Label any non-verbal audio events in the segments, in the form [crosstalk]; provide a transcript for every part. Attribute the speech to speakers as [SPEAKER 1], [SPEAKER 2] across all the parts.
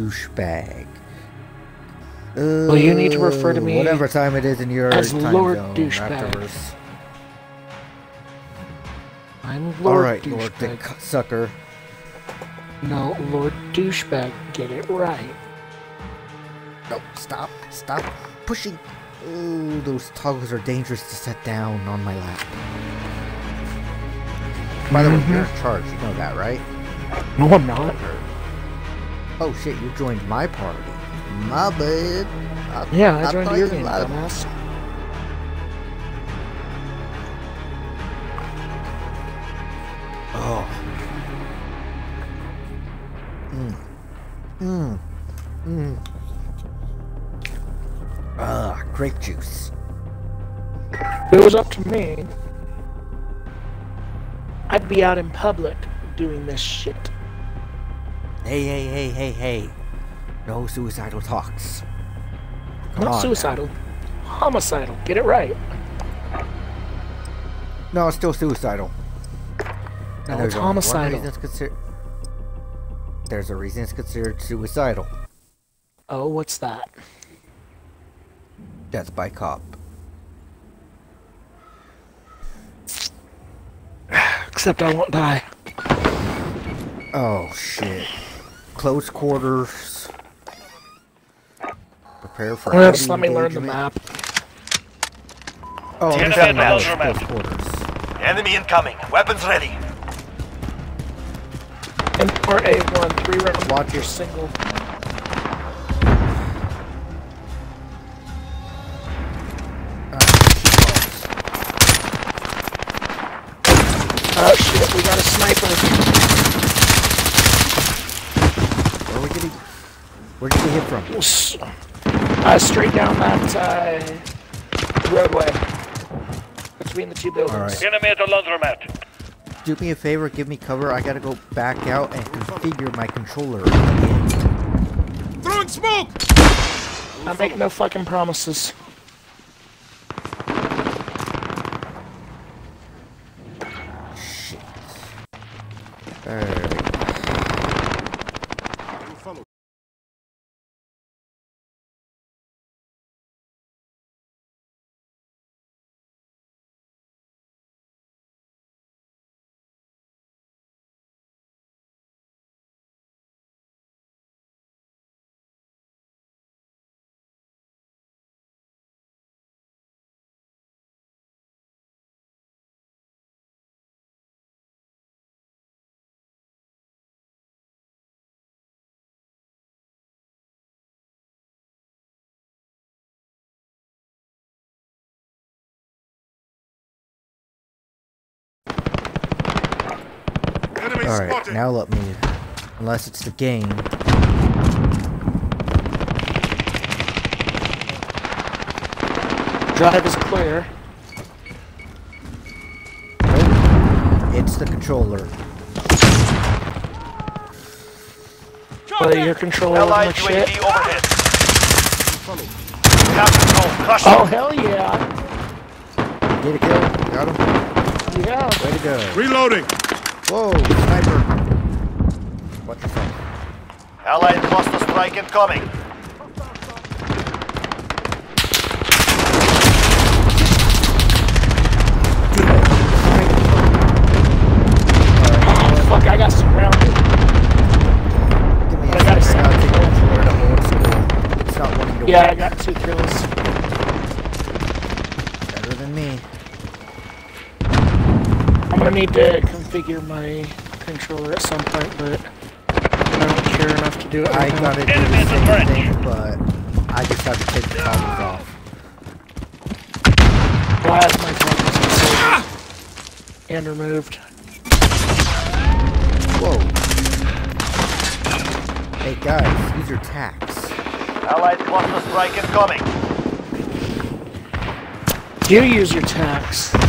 [SPEAKER 1] douchebag.
[SPEAKER 2] Well, you need to refer to me
[SPEAKER 1] whatever time it is in your
[SPEAKER 2] as
[SPEAKER 1] time
[SPEAKER 2] Lord
[SPEAKER 1] zone,
[SPEAKER 2] Douchebag. I'm Lord
[SPEAKER 1] All right,
[SPEAKER 2] Douchebag.
[SPEAKER 1] Lord Dick Sucker.
[SPEAKER 2] No, Lord Douchebag. Get it right.
[SPEAKER 1] No, stop, stop pushing. Ooh, those toggles are dangerous to set down on my lap. By the way, mm-hmm. you're in charge. You know that, right?
[SPEAKER 2] No, I'm not.
[SPEAKER 1] Oh shit, you joined my party. My bad. I,
[SPEAKER 2] Yeah, I
[SPEAKER 1] I
[SPEAKER 2] joined
[SPEAKER 1] thought
[SPEAKER 2] your
[SPEAKER 1] you
[SPEAKER 2] game,
[SPEAKER 1] lied.
[SPEAKER 2] dumbass.
[SPEAKER 1] Oh. Mmm. Mmm. Mmm. Ah, grape juice.
[SPEAKER 2] If it was up to me, I'd be out in public doing this shit.
[SPEAKER 1] Hey, hey, hey, hey, hey. No suicidal talks. Come
[SPEAKER 2] Not suicidal. Homicidal. Get it right.
[SPEAKER 1] No, it's still suicidal.
[SPEAKER 2] No, it's
[SPEAKER 1] there's only
[SPEAKER 2] homicidal.
[SPEAKER 1] reason it's There's a reason it's considered suicidal.
[SPEAKER 2] Oh, what's that?
[SPEAKER 1] Death by cop.
[SPEAKER 2] Except I won't die.
[SPEAKER 1] Oh shit. Close quarters. Prepare for
[SPEAKER 2] Well, just let me learn the map.
[SPEAKER 1] Oh,
[SPEAKER 3] Ten
[SPEAKER 1] I'm
[SPEAKER 3] men
[SPEAKER 1] close quarters.
[SPEAKER 3] Enemy incoming. Weapons ready.
[SPEAKER 2] And or A1, three round
[SPEAKER 1] Watch
[SPEAKER 2] your
[SPEAKER 1] it.
[SPEAKER 2] single. Uh, oh shit, we got a sniper.
[SPEAKER 1] Where are we getting? Where'd you get hit from?
[SPEAKER 2] Uh, straight down that uh, roadway. Between the two buildings.
[SPEAKER 1] Alright.
[SPEAKER 3] Enemy at the laundromat.
[SPEAKER 1] Do me a favor, give me cover. I gotta go back out and configure my controller.
[SPEAKER 4] Throwing smoke!
[SPEAKER 2] I make no fucking promises.
[SPEAKER 1] Alright,
[SPEAKER 4] spotted!
[SPEAKER 1] now let me. Unless it's the game.
[SPEAKER 2] Drive is clear.
[SPEAKER 1] Nope. It's the controller.
[SPEAKER 2] Well, your controller
[SPEAKER 3] Allied
[SPEAKER 2] looks like shit.
[SPEAKER 3] UAV overhead. We have control. Crush
[SPEAKER 2] Oh
[SPEAKER 3] them.
[SPEAKER 2] hell yeah!
[SPEAKER 1] Get a kill. Got him.
[SPEAKER 2] Yeah.
[SPEAKER 1] Way to go.
[SPEAKER 4] Reloading!
[SPEAKER 1] Whoa, sniper. Watch yourself.
[SPEAKER 3] Allied cluster strike incoming.
[SPEAKER 2] Fuck, I got surrounded.
[SPEAKER 1] Give me a
[SPEAKER 2] I got a
[SPEAKER 1] second. I gotta take the
[SPEAKER 2] second.
[SPEAKER 1] controller to old school. It's not wanting to
[SPEAKER 2] Yeah, I got two kills.
[SPEAKER 1] Better than me.
[SPEAKER 2] I'm gonna need to configure my controller at some point, but I don't care enough to do it.
[SPEAKER 1] I
[SPEAKER 2] now.
[SPEAKER 1] gotta do
[SPEAKER 3] Enemy
[SPEAKER 1] the same thing, but I just have to take the toggles off.
[SPEAKER 2] Why is my toggles disabled and removed?
[SPEAKER 1] Whoa. Hey guys, use your tax.
[SPEAKER 3] Allied cluster strike incoming.
[SPEAKER 2] You use your tax.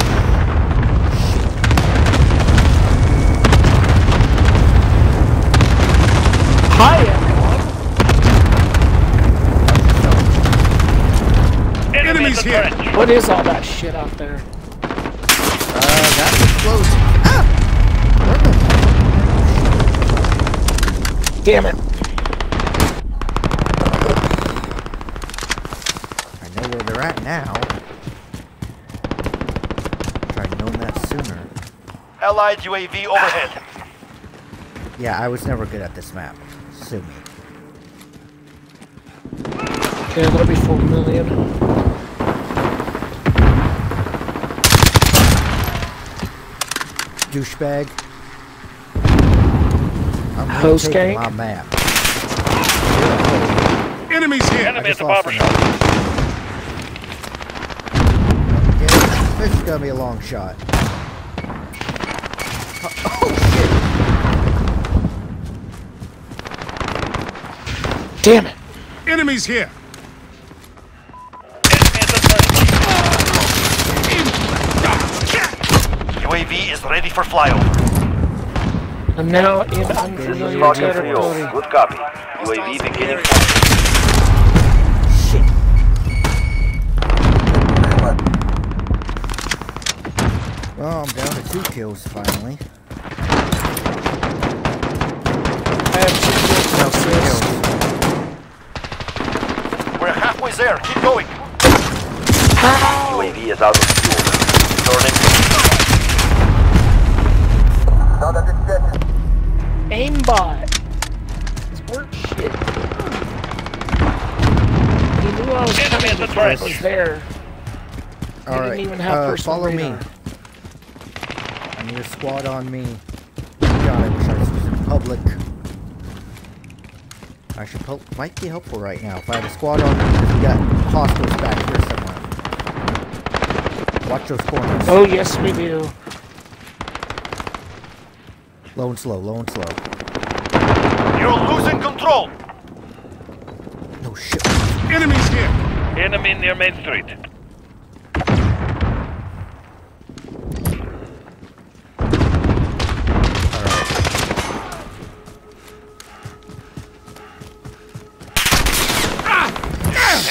[SPEAKER 4] Enemies,
[SPEAKER 3] Enemies
[SPEAKER 4] here.
[SPEAKER 2] What is all that shit out there?
[SPEAKER 1] Uh, that explosive. Ah!
[SPEAKER 2] Damn it.
[SPEAKER 1] I know where they're at now. If I'd known that sooner.
[SPEAKER 3] Allied UAV overhead.
[SPEAKER 1] Yeah, I was never good at this map.
[SPEAKER 2] Okay, that'll be four million.
[SPEAKER 1] Douchebag. I'm
[SPEAKER 2] Host
[SPEAKER 1] taking
[SPEAKER 2] gang?
[SPEAKER 1] my map.
[SPEAKER 4] Enemies here!
[SPEAKER 3] Enemy
[SPEAKER 1] just
[SPEAKER 3] at the
[SPEAKER 1] lost
[SPEAKER 3] barber shop.
[SPEAKER 1] Okay, this is gonna be a long shot. Oh shit!
[SPEAKER 2] Damn it!
[SPEAKER 4] Enemies here!
[SPEAKER 3] Enemy at the UAV is ready for flyover.
[SPEAKER 2] I'm now in unfamiliar
[SPEAKER 3] Logging for you.
[SPEAKER 2] territory.
[SPEAKER 3] Good copy. UAV beginning.
[SPEAKER 1] Shit! Well, I'm down to two kills finally.
[SPEAKER 2] I have two kills now,
[SPEAKER 1] three
[SPEAKER 3] We're halfway there. Keep going.
[SPEAKER 2] How?
[SPEAKER 3] UAV is out of fuel. Returning.
[SPEAKER 2] Aimbot! It's work shit. He knew I was
[SPEAKER 3] Enemy
[SPEAKER 2] coming
[SPEAKER 3] at the
[SPEAKER 2] before I was there.
[SPEAKER 1] All
[SPEAKER 2] didn't even have
[SPEAKER 1] uh, follow
[SPEAKER 2] radar.
[SPEAKER 1] me. I need a squad on me. God, I wish I was in public. I should help. Might be helpful right now if I have a squad on me. because We got hostiles back here somewhere. Watch those corners.
[SPEAKER 2] Oh, yes, we do.
[SPEAKER 1] Low and slow. Low and slow.
[SPEAKER 3] You're losing control.
[SPEAKER 1] No shit.
[SPEAKER 4] Enemies here!
[SPEAKER 3] Enemy near Main Street.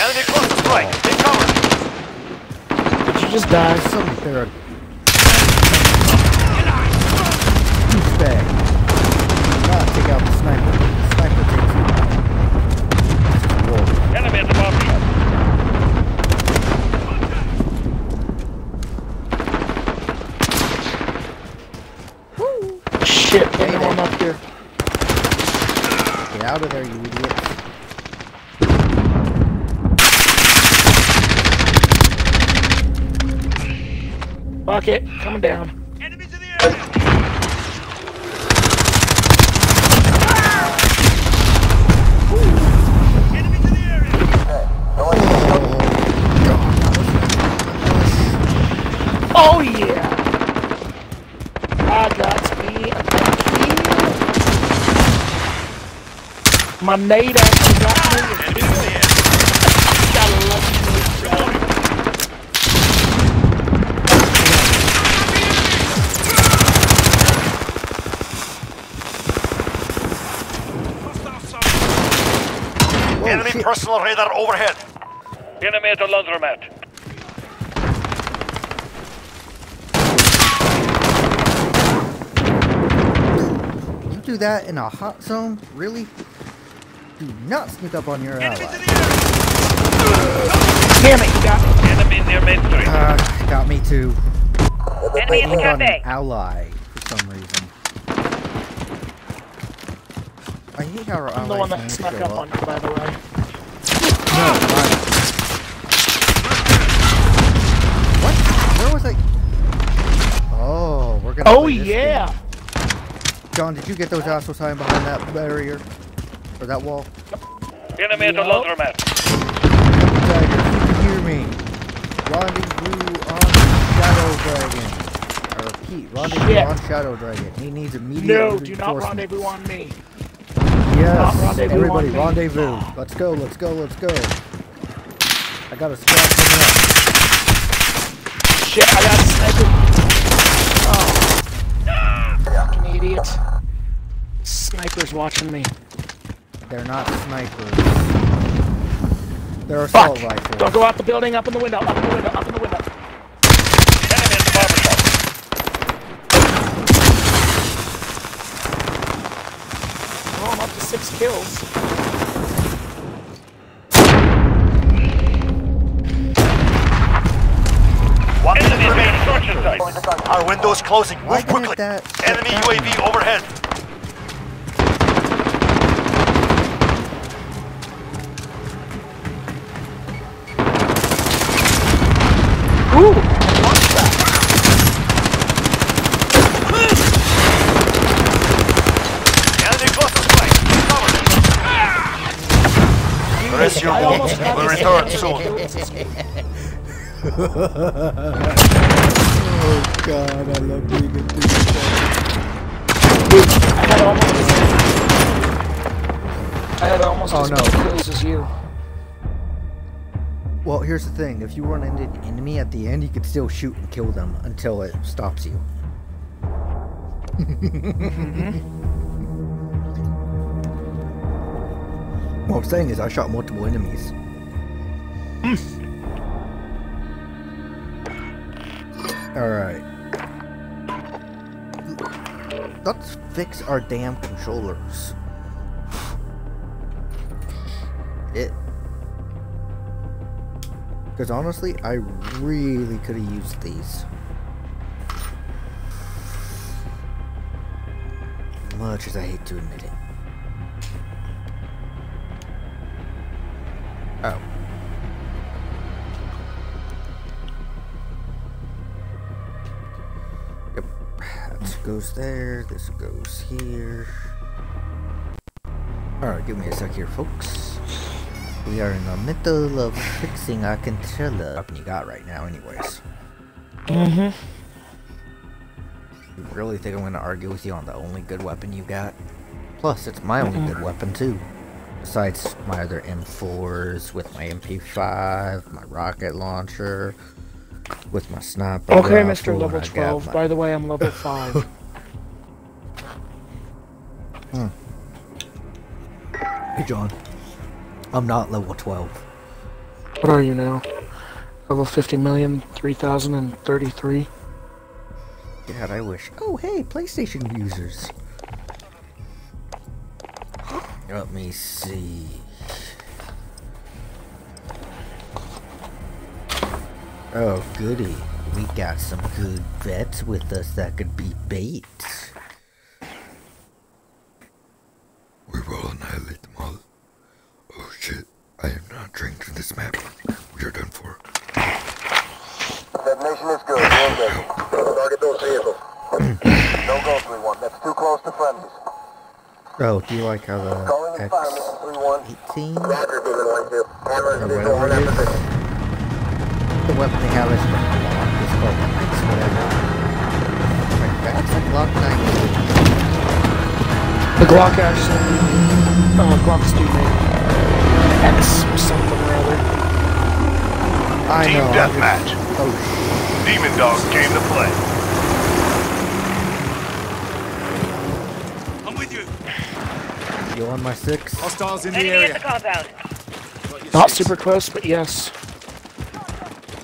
[SPEAKER 3] Enemy close to strike. Take cover.
[SPEAKER 2] Did you just die?
[SPEAKER 1] Some they're a douchebag. Ah, take out the sniper. The sniper takes you out. Whoa.
[SPEAKER 3] Enemy at the barber shop.
[SPEAKER 2] Shit, they know I'm up here.
[SPEAKER 1] Get out of there, you idiots.
[SPEAKER 2] Fuck it, coming down. My nade actually got me a
[SPEAKER 3] in the area.
[SPEAKER 2] Got a lucky.
[SPEAKER 1] Whoa,
[SPEAKER 3] Enemy oh,
[SPEAKER 1] shit.
[SPEAKER 3] personal radar overhead. Enemy at the laundromat.
[SPEAKER 1] You do that in a hot zone? Really? Do not sneak up on your
[SPEAKER 3] Enemies
[SPEAKER 1] ally.
[SPEAKER 2] Damn it, you got me.
[SPEAKER 3] Enemy near Main Street.
[SPEAKER 1] Ah, got me too.
[SPEAKER 5] Enemy
[SPEAKER 1] I
[SPEAKER 5] in the
[SPEAKER 1] aimed on an
[SPEAKER 5] cafe.
[SPEAKER 1] ally for some reason. I hate how our
[SPEAKER 2] I'm the one that
[SPEAKER 1] allies
[SPEAKER 2] snuck
[SPEAKER 1] show
[SPEAKER 2] up on you, by the way.
[SPEAKER 1] No, I- What? Where was I? Oh, we're gonna.
[SPEAKER 2] Oh yeah!
[SPEAKER 1] game. John, did you get those assholes hiding behind that barrier or that wall?
[SPEAKER 3] Enemy at the
[SPEAKER 2] Yup.
[SPEAKER 3] laundromat.
[SPEAKER 1] Tiger, you can hear me. Rendezvous on Shadow Dragon. I repeat, rendezvous
[SPEAKER 2] Shit.
[SPEAKER 1] on Shadow Dragon. He needs immediate
[SPEAKER 2] No, do not
[SPEAKER 1] reinforcements.
[SPEAKER 2] rendezvous on me.
[SPEAKER 1] Yes,
[SPEAKER 2] rendezvous
[SPEAKER 1] everybody,
[SPEAKER 2] on me.
[SPEAKER 1] rendezvous. Let's go, let's go, let's go. I got a squad coming up.
[SPEAKER 2] Shit, I got a sniper. Oh. Fucking idiot. Sniper's watching me.
[SPEAKER 1] They're not snipers. They're assault rifles.
[SPEAKER 2] Don't go out the building, up in the window, up in the window, up in the window.
[SPEAKER 3] Enemy in the barbershop.
[SPEAKER 2] Well, I'm up to six kills.
[SPEAKER 3] Our window's closing. Move quickly. Enemy UAV overhead. The your
[SPEAKER 2] I
[SPEAKER 3] wound
[SPEAKER 2] almost had
[SPEAKER 3] will return soon. [laughs]
[SPEAKER 1] Oh god, I love being oh, a
[SPEAKER 2] I had almost I had almost
[SPEAKER 1] Oh,
[SPEAKER 2] as
[SPEAKER 1] no.
[SPEAKER 2] many kills as you.
[SPEAKER 1] Well, here's the thing. If you run into an enemy at the end, you can still shoot and kill them until it stops you. [laughs] Mm-hmm. What I'm saying is I shot multiple enemies. Hmm. Alright. Let's fix our damn controllers. It because honestly, I really could have used these. Much as I hate to admit it. Goes there. This goes here. Alright, give me a sec here, folks. We are in the middle of fixing our controller. Weapon you got right now, anyways.
[SPEAKER 2] Mm-hmm.
[SPEAKER 1] You really think I'm gonna argue with you on the only good weapon you got? Plus, it's my only good weapon too. Besides my other M4s, with my MP5, my rocket launcher, with my sniper.
[SPEAKER 2] Okay,
[SPEAKER 1] rifle,
[SPEAKER 2] Mr. Level 12.
[SPEAKER 1] my-
[SPEAKER 2] By the way, I'm level 5. [laughs]
[SPEAKER 1] Hey, John. I'm not level 12.
[SPEAKER 2] what are you now? Level 50 million, 3033.
[SPEAKER 1] God, I wish. Oh, hey, PlayStation users. Let me see. Oh, goody. We got some good vets with us that could be bait.
[SPEAKER 5] We will annihilate them all. Oh shit, I am not trained in this map. We are done for.
[SPEAKER 6] Detonation is good. We're ready. Target those vehicles. [clears throat] no go, 3-1. That's too close to friendlies.
[SPEAKER 1] Oh, do you like how the
[SPEAKER 6] in fire, Mr. 3-1.
[SPEAKER 1] X18?
[SPEAKER 6] Roger, Demon 1-2. Hammer visual
[SPEAKER 1] whatever
[SPEAKER 6] in
[SPEAKER 1] it
[SPEAKER 6] that
[SPEAKER 1] is?
[SPEAKER 6] position.
[SPEAKER 1] The weapon they have is from Glock. It's called X, whatever. Like, that's a Glock 98.
[SPEAKER 2] The Glock actually. Oh, Glocks do make X something or other.
[SPEAKER 1] I
[SPEAKER 3] Team
[SPEAKER 1] know. I'm
[SPEAKER 3] deathmatch.
[SPEAKER 1] Oh,
[SPEAKER 3] Demon Dogs came to play.
[SPEAKER 4] I'm with you.
[SPEAKER 1] you on my six?
[SPEAKER 4] Hostiles in the
[SPEAKER 7] Enemy at the
[SPEAKER 4] area.
[SPEAKER 7] compound.
[SPEAKER 2] Not super close, but yes.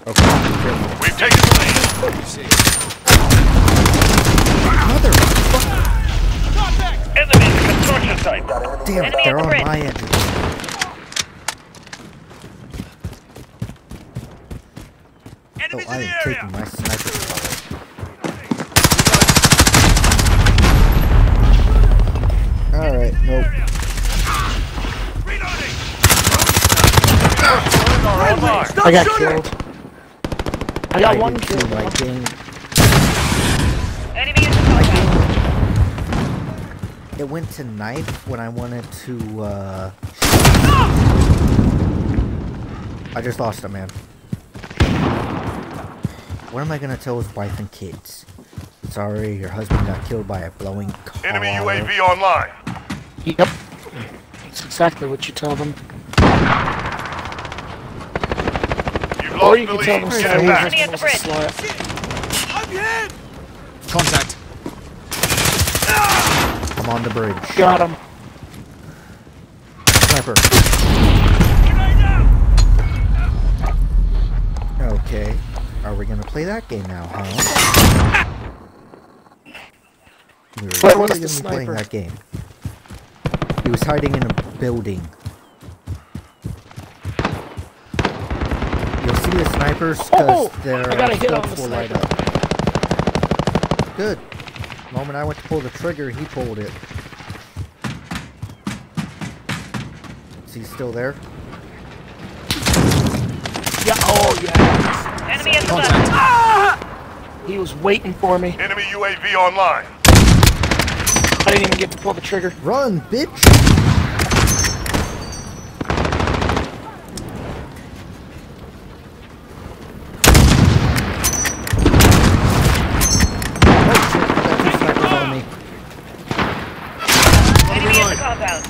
[SPEAKER 1] Okay.
[SPEAKER 3] We've taken the lead. Enemy at the construction site.
[SPEAKER 1] Damn
[SPEAKER 7] Enemy
[SPEAKER 1] they're
[SPEAKER 7] the
[SPEAKER 1] on
[SPEAKER 7] bridge.
[SPEAKER 1] my engine. Oh,
[SPEAKER 4] Enemies
[SPEAKER 1] I
[SPEAKER 4] in the
[SPEAKER 1] am
[SPEAKER 4] area.
[SPEAKER 1] Taking my sniper spot. Alright, nope.
[SPEAKER 3] Reloading.
[SPEAKER 2] I got killed. I got
[SPEAKER 1] I
[SPEAKER 2] one kill.
[SPEAKER 1] too, my game.
[SPEAKER 7] Enemy at the.
[SPEAKER 1] It went to knife when I wanted to, uh... I just lost a man. What am I gonna tell his wife and kids? Sorry, your husband got killed by a blowing car.
[SPEAKER 3] Enemy UAV online.
[SPEAKER 2] Yep. That's exactly what you tell them.
[SPEAKER 3] You've
[SPEAKER 2] Or you
[SPEAKER 3] the
[SPEAKER 2] can tell them
[SPEAKER 3] Get
[SPEAKER 2] Sam
[SPEAKER 3] it back.
[SPEAKER 7] Enemy at the
[SPEAKER 2] was a
[SPEAKER 7] bridge.
[SPEAKER 4] Contact.
[SPEAKER 1] I'm on the bridge.
[SPEAKER 2] Got him.
[SPEAKER 1] Sniper. Okay. Are we gonna play that game now, huh? We were
[SPEAKER 2] was the
[SPEAKER 1] gonna be playing that game. He was hiding in a building. You'll see the snipers because
[SPEAKER 2] Oh!
[SPEAKER 1] their
[SPEAKER 2] I got a uh, hit on
[SPEAKER 1] scopes
[SPEAKER 2] the
[SPEAKER 1] will light up. good. The moment I went to pull the trigger, he pulled it. Is he still there?
[SPEAKER 2] Yeah, oh yeah.
[SPEAKER 8] Enemy at the
[SPEAKER 1] Contact.
[SPEAKER 8] bus. Ah!
[SPEAKER 2] He was waiting for me.
[SPEAKER 3] Enemy UAV online.
[SPEAKER 2] I didn't even get to pull the trigger.
[SPEAKER 1] Run, bitch! Oh shit, got two snipers on me.
[SPEAKER 8] Enemy at the compound.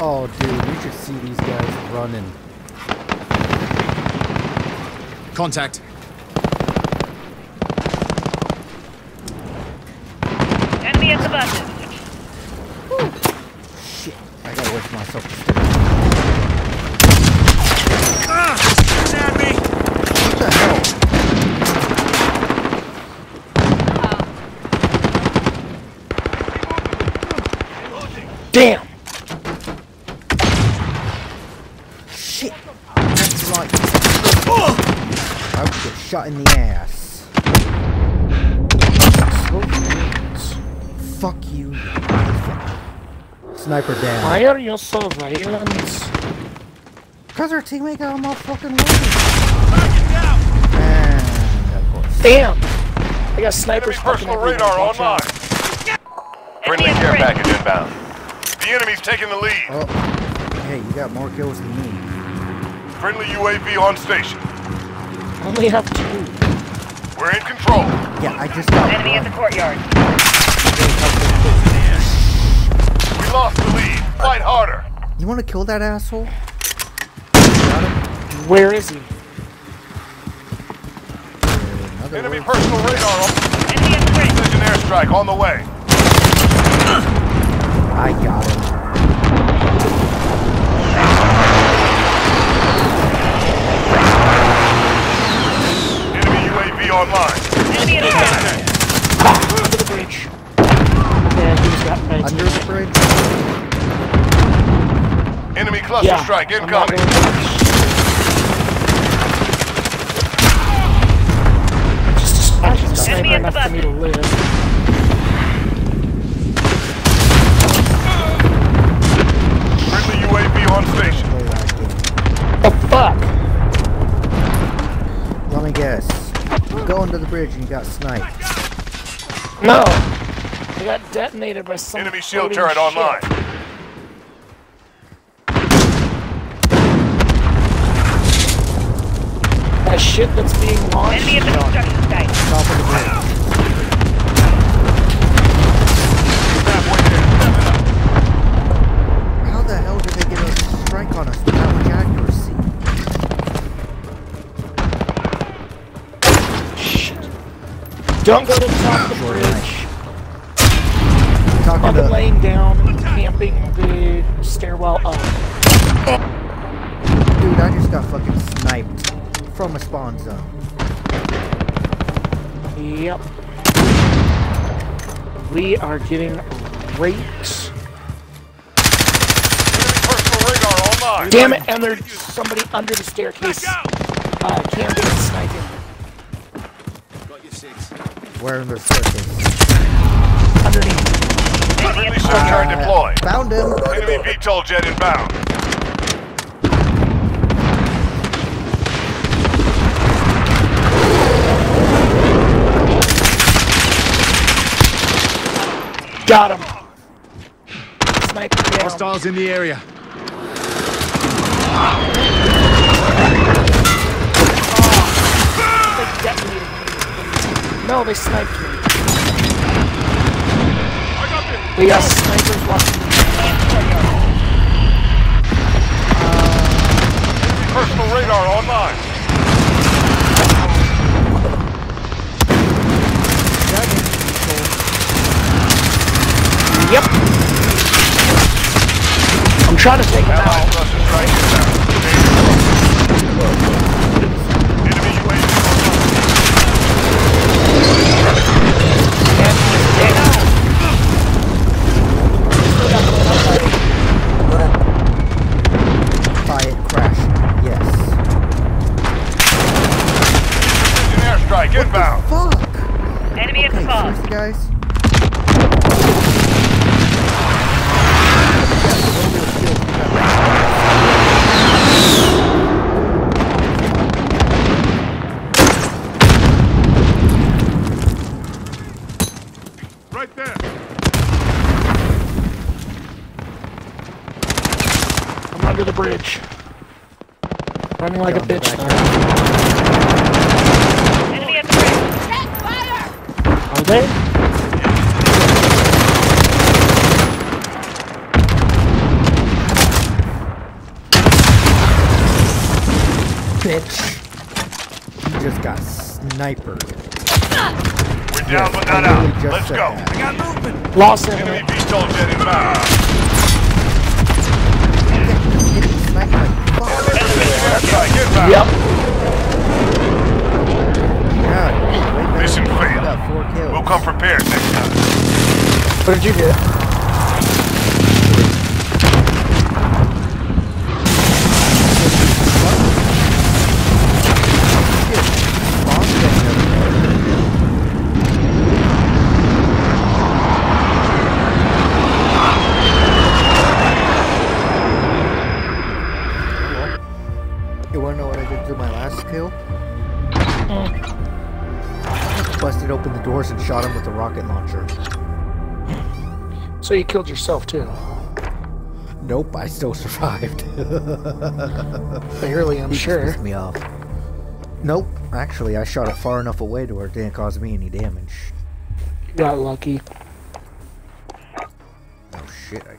[SPEAKER 1] Oh dude, you should see these guys running.
[SPEAKER 4] Contact.
[SPEAKER 8] Enemy at the buses.
[SPEAKER 1] Shit, I gotta for myself to stay. What the hell?
[SPEAKER 2] Damn.
[SPEAKER 1] Shit! That's right. I would get shot in the ass. Fuck you, you. Sniper down.
[SPEAKER 2] Why are you so violent?
[SPEAKER 1] Cause our teammate got him all fucking loaded. And of course.
[SPEAKER 2] Damn. I got snipers
[SPEAKER 3] Enemy
[SPEAKER 2] fucking
[SPEAKER 3] personal
[SPEAKER 2] everywhere.
[SPEAKER 3] radar
[SPEAKER 2] Watch
[SPEAKER 3] online.
[SPEAKER 2] out.
[SPEAKER 3] Friendly care
[SPEAKER 8] the bridge.
[SPEAKER 3] package inbound. The enemy's taking the lead.
[SPEAKER 1] Oh, hey, you got more kills than me.
[SPEAKER 3] Friendly UAV on station.
[SPEAKER 2] Only have two.
[SPEAKER 3] We're in control.
[SPEAKER 1] Yeah, I just got
[SPEAKER 8] Enemy at the courtyard.
[SPEAKER 3] We lost the lead. Fight harder.
[SPEAKER 1] You want to kill that asshole?
[SPEAKER 2] Where is he?
[SPEAKER 1] Another
[SPEAKER 3] Enemy
[SPEAKER 1] one.
[SPEAKER 3] personal radar on.
[SPEAKER 8] Enemy at the bridge.
[SPEAKER 3] Precision airstrike on the way.
[SPEAKER 1] I got him.
[SPEAKER 3] Enemy online.
[SPEAKER 8] Enemy at the bus.
[SPEAKER 2] Ah, under the bridge. Yeah, he's got meds.
[SPEAKER 1] Under the bridge.
[SPEAKER 3] Enemy cluster
[SPEAKER 2] yeah,
[SPEAKER 3] strike incoming.
[SPEAKER 2] Just a, just sniper
[SPEAKER 8] Enemy at the
[SPEAKER 2] enough for me to live.
[SPEAKER 3] UAV on station.
[SPEAKER 1] Play that game.
[SPEAKER 2] The fuck?
[SPEAKER 1] Let me guess. You go under the bridge and got sniped.
[SPEAKER 2] No. I got detonated by some
[SPEAKER 3] Enemy shield turret
[SPEAKER 2] shit.
[SPEAKER 3] online.
[SPEAKER 2] That shit that's being launched.
[SPEAKER 8] Enemy at the construction site.
[SPEAKER 1] Top of the bridge.
[SPEAKER 2] Don't go to the top of the bridge.
[SPEAKER 1] Talking
[SPEAKER 2] I've been
[SPEAKER 1] to
[SPEAKER 2] laying down, camping the stairwell up.
[SPEAKER 1] dude, I just got fucking sniped from a spawn zone.
[SPEAKER 2] Yep. We are getting raped.
[SPEAKER 3] Enemy personal radar online.
[SPEAKER 2] Damn it, and there's somebody under the staircase. Uh, camping sniping.
[SPEAKER 1] Where in the staircase?
[SPEAKER 2] Underneath.
[SPEAKER 3] Friendly shield turret deployed.
[SPEAKER 1] Found him.
[SPEAKER 3] Enemy VTOL jet inbound.
[SPEAKER 2] Got him. Sniper down.
[SPEAKER 4] Hostiles in the area.
[SPEAKER 2] No, they sniped me. They got snipers watching me.
[SPEAKER 3] Personal radar online.
[SPEAKER 2] Yep. I'm trying to take him out. Get
[SPEAKER 1] down! Got
[SPEAKER 3] movement.
[SPEAKER 2] So you killed yourself too.
[SPEAKER 1] Nope, I still [laughs] survived.
[SPEAKER 2] Barely, I'm
[SPEAKER 1] He
[SPEAKER 2] sure.
[SPEAKER 1] pissed me off. Nope, actually, I shot it far enough away to where it didn't cause me any damage.
[SPEAKER 2] You got lucky.
[SPEAKER 1] Oh shit, I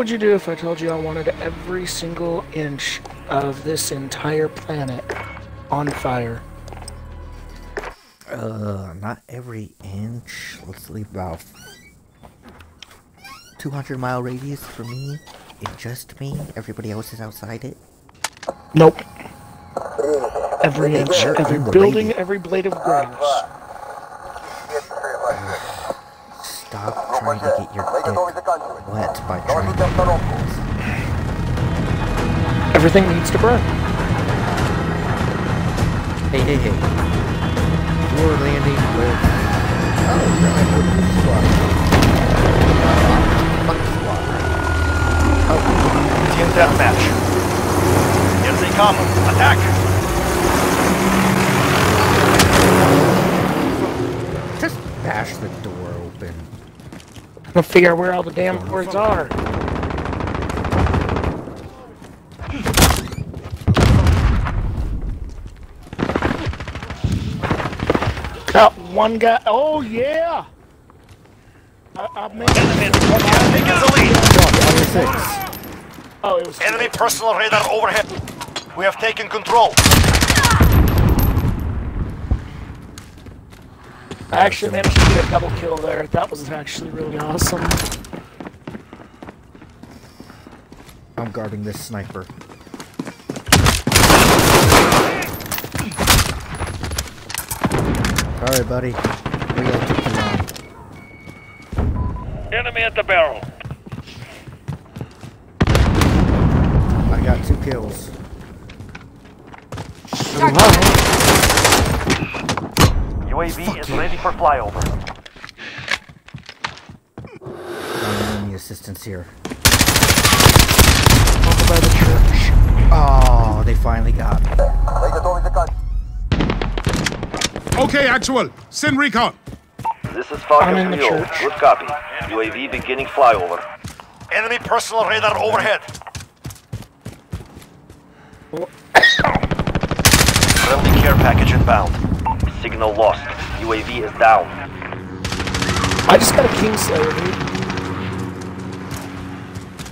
[SPEAKER 2] would you do if I told you I wanted every single inch of this entire planet on fire?
[SPEAKER 1] Uh, not every inch. Let's leave about 200 mile radius for me. And just me. Everybody else is outside it.
[SPEAKER 2] Nope. Every inch, every building,
[SPEAKER 1] radius.
[SPEAKER 2] every blade of grass. [sighs]
[SPEAKER 1] Stop trying to get your dick wet by
[SPEAKER 6] Don't
[SPEAKER 1] trying
[SPEAKER 6] shoot them, Toro.
[SPEAKER 2] Everything needs to burn.
[SPEAKER 1] Hey, hey, hey. You're landing with. Oh, really? With the squad. Fuck squad.
[SPEAKER 3] Team deathmatch. Here they come. Attack.
[SPEAKER 1] Just bash the door open.
[SPEAKER 2] Gonna figure out where all the damn doors are. Got one guy. Oh yeah. I, I made.
[SPEAKER 3] Enemy
[SPEAKER 2] was.
[SPEAKER 3] Enemy personal radar overhead. We have taken control.
[SPEAKER 2] I actually managed to get a double kill there. That was actually really awesome.
[SPEAKER 1] I'm guarding this sniper. Alright, buddy. We got took too long.
[SPEAKER 3] Enemy at the barrel.
[SPEAKER 1] I got two kills.
[SPEAKER 3] UAV is ready for flyover.
[SPEAKER 1] I need any assistance here.
[SPEAKER 2] Over by the church.
[SPEAKER 1] Oh, they finally got me.
[SPEAKER 6] They get over the gun.
[SPEAKER 4] Okay, actual. Send recon.
[SPEAKER 9] This is
[SPEAKER 2] I'm
[SPEAKER 9] Falcon
[SPEAKER 2] in the
[SPEAKER 9] 3
[SPEAKER 2] church.
[SPEAKER 9] Good copy. UAV beginning flyover.
[SPEAKER 3] Enemy personal radar overhead.
[SPEAKER 9] Friendly care package inbound. Signal lost. UAV is down.
[SPEAKER 2] I just got a Kingslayer, dude.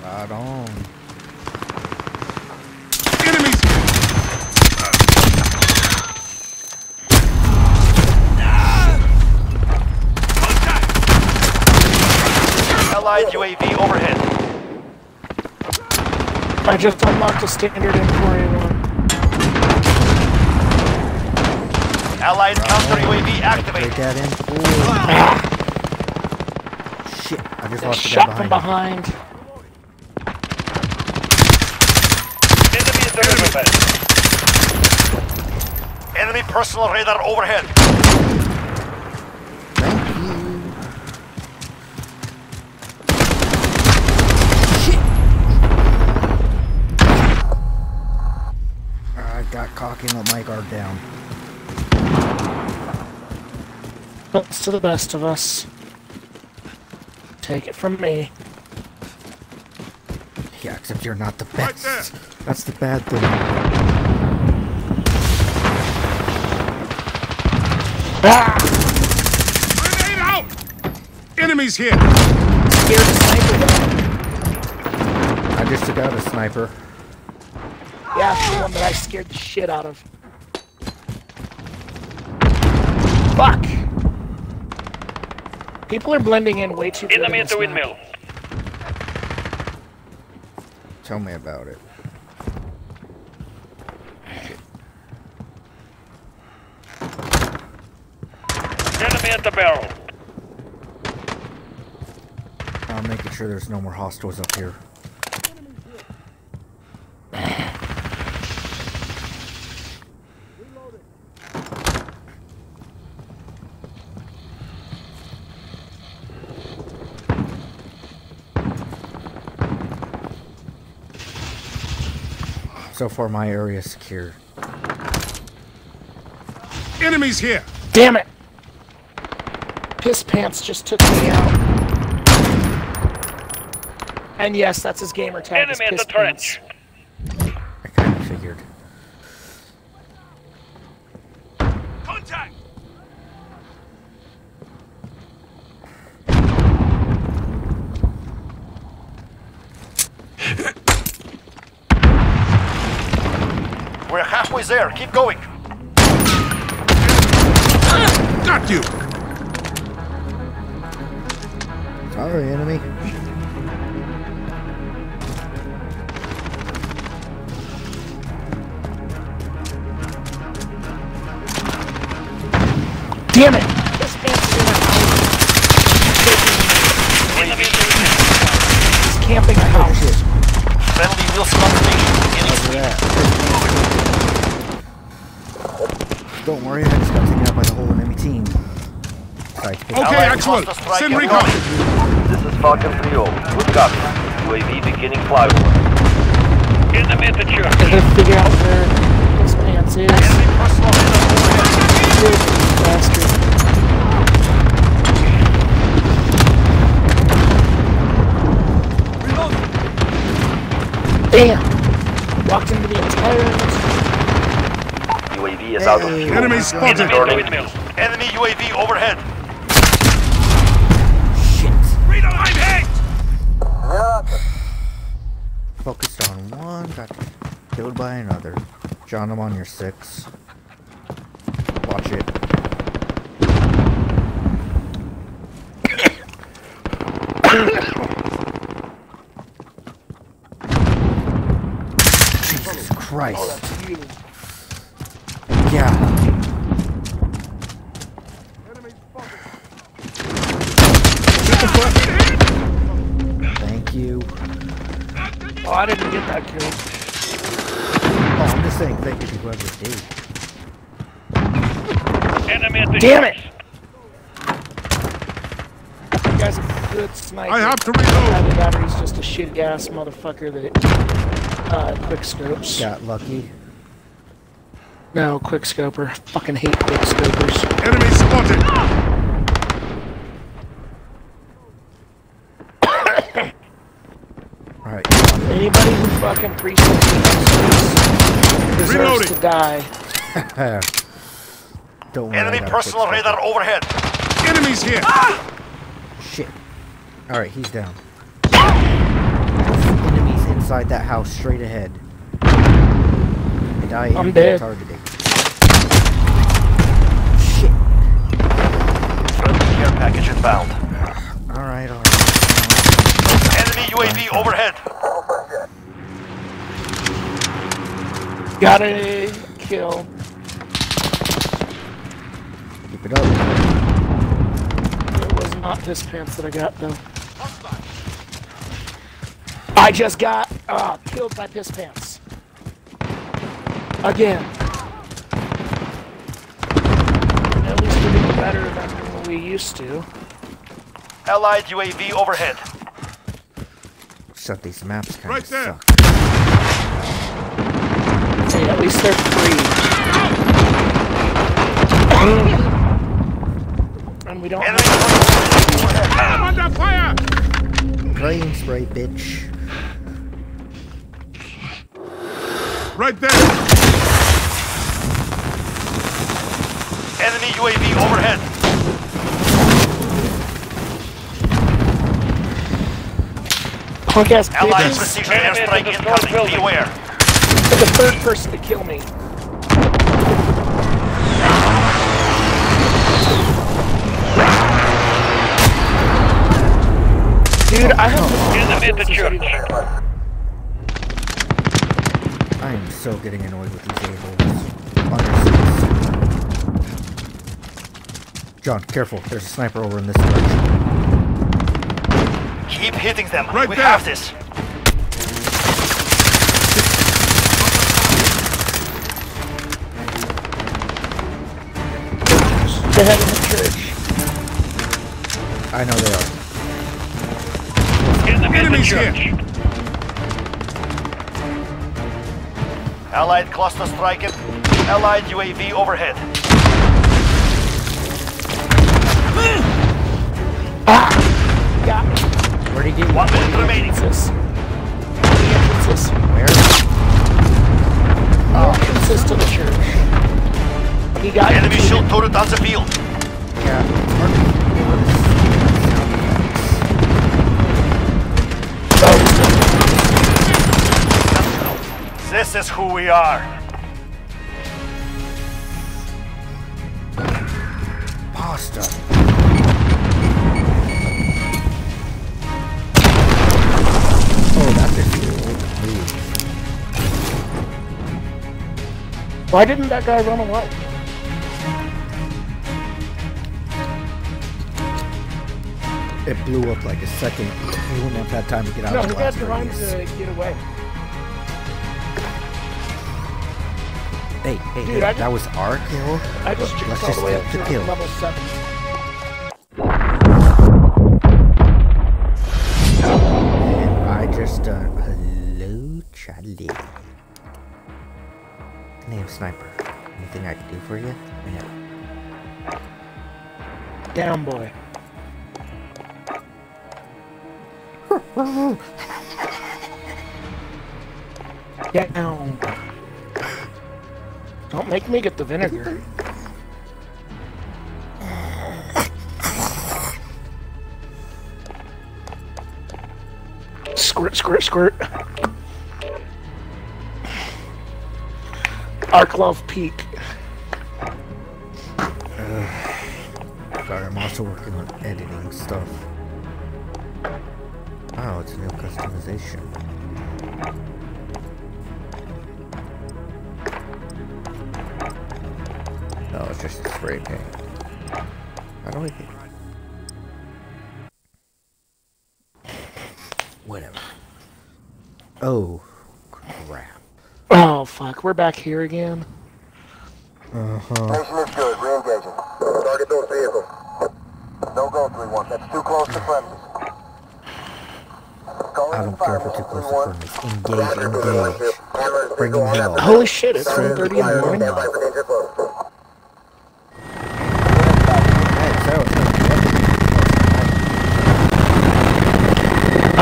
[SPEAKER 1] Right on.
[SPEAKER 4] Enemies.
[SPEAKER 3] Allied UAV overhead.
[SPEAKER 2] I just unlocked a standard M4A1.
[SPEAKER 3] Allied counter UAV activated.
[SPEAKER 1] that in. Shit, I just lost the guy
[SPEAKER 2] Shot from
[SPEAKER 1] behind.
[SPEAKER 3] Enemy is the. Enemy personal radar overhead.
[SPEAKER 1] Thank you. Shit. I got cock and let my guard down.
[SPEAKER 2] That's to the best of us. Take it from me.
[SPEAKER 1] Yeah, except you're not the
[SPEAKER 4] Right
[SPEAKER 1] best.
[SPEAKER 4] there.
[SPEAKER 1] That's the bad thing.
[SPEAKER 2] Ah!
[SPEAKER 4] Grenade out! Enemies here!
[SPEAKER 2] Scared sniper.
[SPEAKER 1] I just took out a sniper.
[SPEAKER 2] Yeah, it's the one that I scared the shit out of. Fuck! People are blending in way too good.
[SPEAKER 3] Enemy
[SPEAKER 2] in
[SPEAKER 3] at the
[SPEAKER 2] this map.
[SPEAKER 3] windmill.
[SPEAKER 1] Tell me about it.
[SPEAKER 3] Enemy at the barrel.
[SPEAKER 1] I'm making sure there's no more hostiles up here. So far, my area is secure.
[SPEAKER 4] Enemies here!
[SPEAKER 2] Damn it! Piss Pants just took me out. And yes, that's his gamer tag. is
[SPEAKER 3] Enemy at the trench.
[SPEAKER 2] Pants.
[SPEAKER 1] I kind of figured.
[SPEAKER 3] Contact!
[SPEAKER 9] We're there. Keep going.
[SPEAKER 4] Got you!
[SPEAKER 1] Sorry, enemy.
[SPEAKER 2] Damn it! Piss Pants is in a house.
[SPEAKER 3] Enemy at the windmill.
[SPEAKER 2] He's camping a house.
[SPEAKER 9] Friendly Wheelson operation beginning.
[SPEAKER 1] Look at that. Don't worry, I just got taken out by the whole enemy team. Besides,
[SPEAKER 4] Okay,
[SPEAKER 9] Allied
[SPEAKER 4] actual.
[SPEAKER 9] cluster
[SPEAKER 4] Send recon.
[SPEAKER 9] This is Falcon 3-0. Good copy. UAV beginning flyover.
[SPEAKER 3] Enemy at the
[SPEAKER 2] I
[SPEAKER 3] church.
[SPEAKER 2] gotta figure out where Piss Pants is.
[SPEAKER 9] Enemy personal radar overhead.
[SPEAKER 2] Bastard. Damn! Walked into the entire
[SPEAKER 9] UAV is out of fuel.
[SPEAKER 4] Enemy spotted!
[SPEAKER 3] Enemy at the windmill.
[SPEAKER 9] Enemy UAV overhead.
[SPEAKER 1] shit.
[SPEAKER 3] Reload! I'm hit!
[SPEAKER 1] Focused on one, got killed by another. John, I'm on your six. Watch it. Jesus Christ. Yeah. Thank you.
[SPEAKER 2] Oh, I didn't get that kill.
[SPEAKER 1] Oh, I'm just saying thank you to whoever did.
[SPEAKER 3] Enemy at the
[SPEAKER 2] Damn it! You guys are good sniper.
[SPEAKER 4] I have to
[SPEAKER 2] That
[SPEAKER 4] reload!
[SPEAKER 2] battery's just a shitty ass motherfucker that uh, quick scopes.
[SPEAKER 1] Got lucky.
[SPEAKER 2] No, quick scoper. Fucking hate quick scopers.
[SPEAKER 4] Enemy spotted! [coughs]
[SPEAKER 1] Alright,
[SPEAKER 2] Anybody who fucking pre-scopes deserves
[SPEAKER 4] Reloading.
[SPEAKER 2] to die. [laughs]
[SPEAKER 1] Don't worry.
[SPEAKER 9] Enemy personal
[SPEAKER 1] quick
[SPEAKER 9] radar overhead.
[SPEAKER 4] Enemies here!
[SPEAKER 1] scope. Shit. Alright, he's down. Ah! Enemies inside that house, straight ahead. And I am
[SPEAKER 2] I'm dead.
[SPEAKER 1] targeted. Shit.
[SPEAKER 9] Friendly care package inbound.
[SPEAKER 1] Ah, alright, alright.
[SPEAKER 9] Enemy UAV overhead.
[SPEAKER 2] Got a kill.
[SPEAKER 1] Keep it up.
[SPEAKER 2] It was not this pants that I got though. I just got uh, killed by piss pants. Again. At least we're doing better than we used to.
[SPEAKER 9] Allied UAV overhead.
[SPEAKER 1] Shut these maps kind
[SPEAKER 4] Right
[SPEAKER 1] of
[SPEAKER 4] there.
[SPEAKER 1] suck.
[SPEAKER 2] Hey, at least they're free. [laughs] and we don't.
[SPEAKER 3] Enemy.
[SPEAKER 4] I'm under fire!
[SPEAKER 1] Praying spray, bitch.
[SPEAKER 4] Right there!
[SPEAKER 3] Enemy UAV overhead.
[SPEAKER 2] Punk ass
[SPEAKER 3] Allied
[SPEAKER 2] bitches.
[SPEAKER 3] precision airstrike incoming. Be aware.
[SPEAKER 2] They're the third person to kill me. Dude, I have
[SPEAKER 3] to... Use them at the church.
[SPEAKER 1] I am so getting annoyed with these a-holes. John, careful. There's a sniper over in this direction.
[SPEAKER 3] Keep hitting them.
[SPEAKER 4] Right
[SPEAKER 3] we
[SPEAKER 4] there.
[SPEAKER 3] have this.
[SPEAKER 2] They're heading to church.
[SPEAKER 1] I know they are.
[SPEAKER 3] Enemy at the
[SPEAKER 4] Enemies here!
[SPEAKER 3] Allied cluster striking. Allied UAV overhead.
[SPEAKER 2] Got me.
[SPEAKER 1] Where'd he get
[SPEAKER 3] One minute remaining.
[SPEAKER 2] Entrances. The entrances.
[SPEAKER 1] Where?
[SPEAKER 2] Oh, ah. entrances to the church. He got
[SPEAKER 3] Enemy shield turret on the field.
[SPEAKER 1] Yeah.
[SPEAKER 3] This is who we are.
[SPEAKER 1] Pasta. Oh, that's just the old move.
[SPEAKER 2] Why didn't that guy run away?
[SPEAKER 1] It blew up like a second. [laughs] He wouldn't have had time to get out
[SPEAKER 2] No,
[SPEAKER 1] of
[SPEAKER 2] he had time to get away.
[SPEAKER 1] Hey, hey,
[SPEAKER 2] Dude,
[SPEAKER 1] hey, that was our kill?
[SPEAKER 2] I just
[SPEAKER 1] Let's
[SPEAKER 2] all
[SPEAKER 1] just
[SPEAKER 2] the way up
[SPEAKER 1] the
[SPEAKER 2] to
[SPEAKER 1] kill.
[SPEAKER 2] level 7.
[SPEAKER 1] And I just, uh, hello, Charlie. Name Sniper. Anything I can do for you? Yeah.
[SPEAKER 2] Down, boy. [laughs] Down. Don't make me get the vinegar. Squirt, squirt, squirt. Arc Love Peak.
[SPEAKER 1] Uh, sorry, I'm also working on editing stuff. Oh, it's a new customization. Spray paint. How do I get... Whatever. Oh, crap.
[SPEAKER 2] Oh, fuck. We're back here again.
[SPEAKER 1] Uh-huh.
[SPEAKER 6] Station is good. Re-engaging. Target those vehicles. No go, 3-1. That's too close to premises.
[SPEAKER 1] I don't care if it's too close to friendlies. Engage, engage. Bring in hell.
[SPEAKER 2] Holy shit, it's 1.30 in the morning.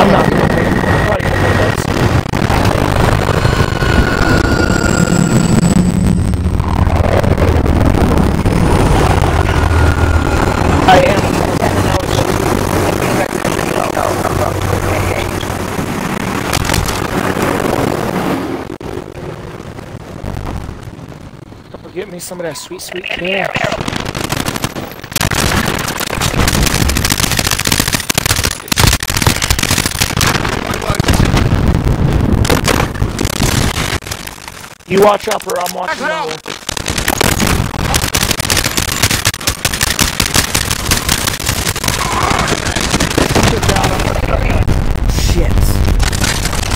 [SPEAKER 2] I'm not gonna pay. I'm probably gonna pay that. I am. Get me some of that sweet, sweet cash. You watch up or I'm watching Noah. Good job.
[SPEAKER 1] Shit.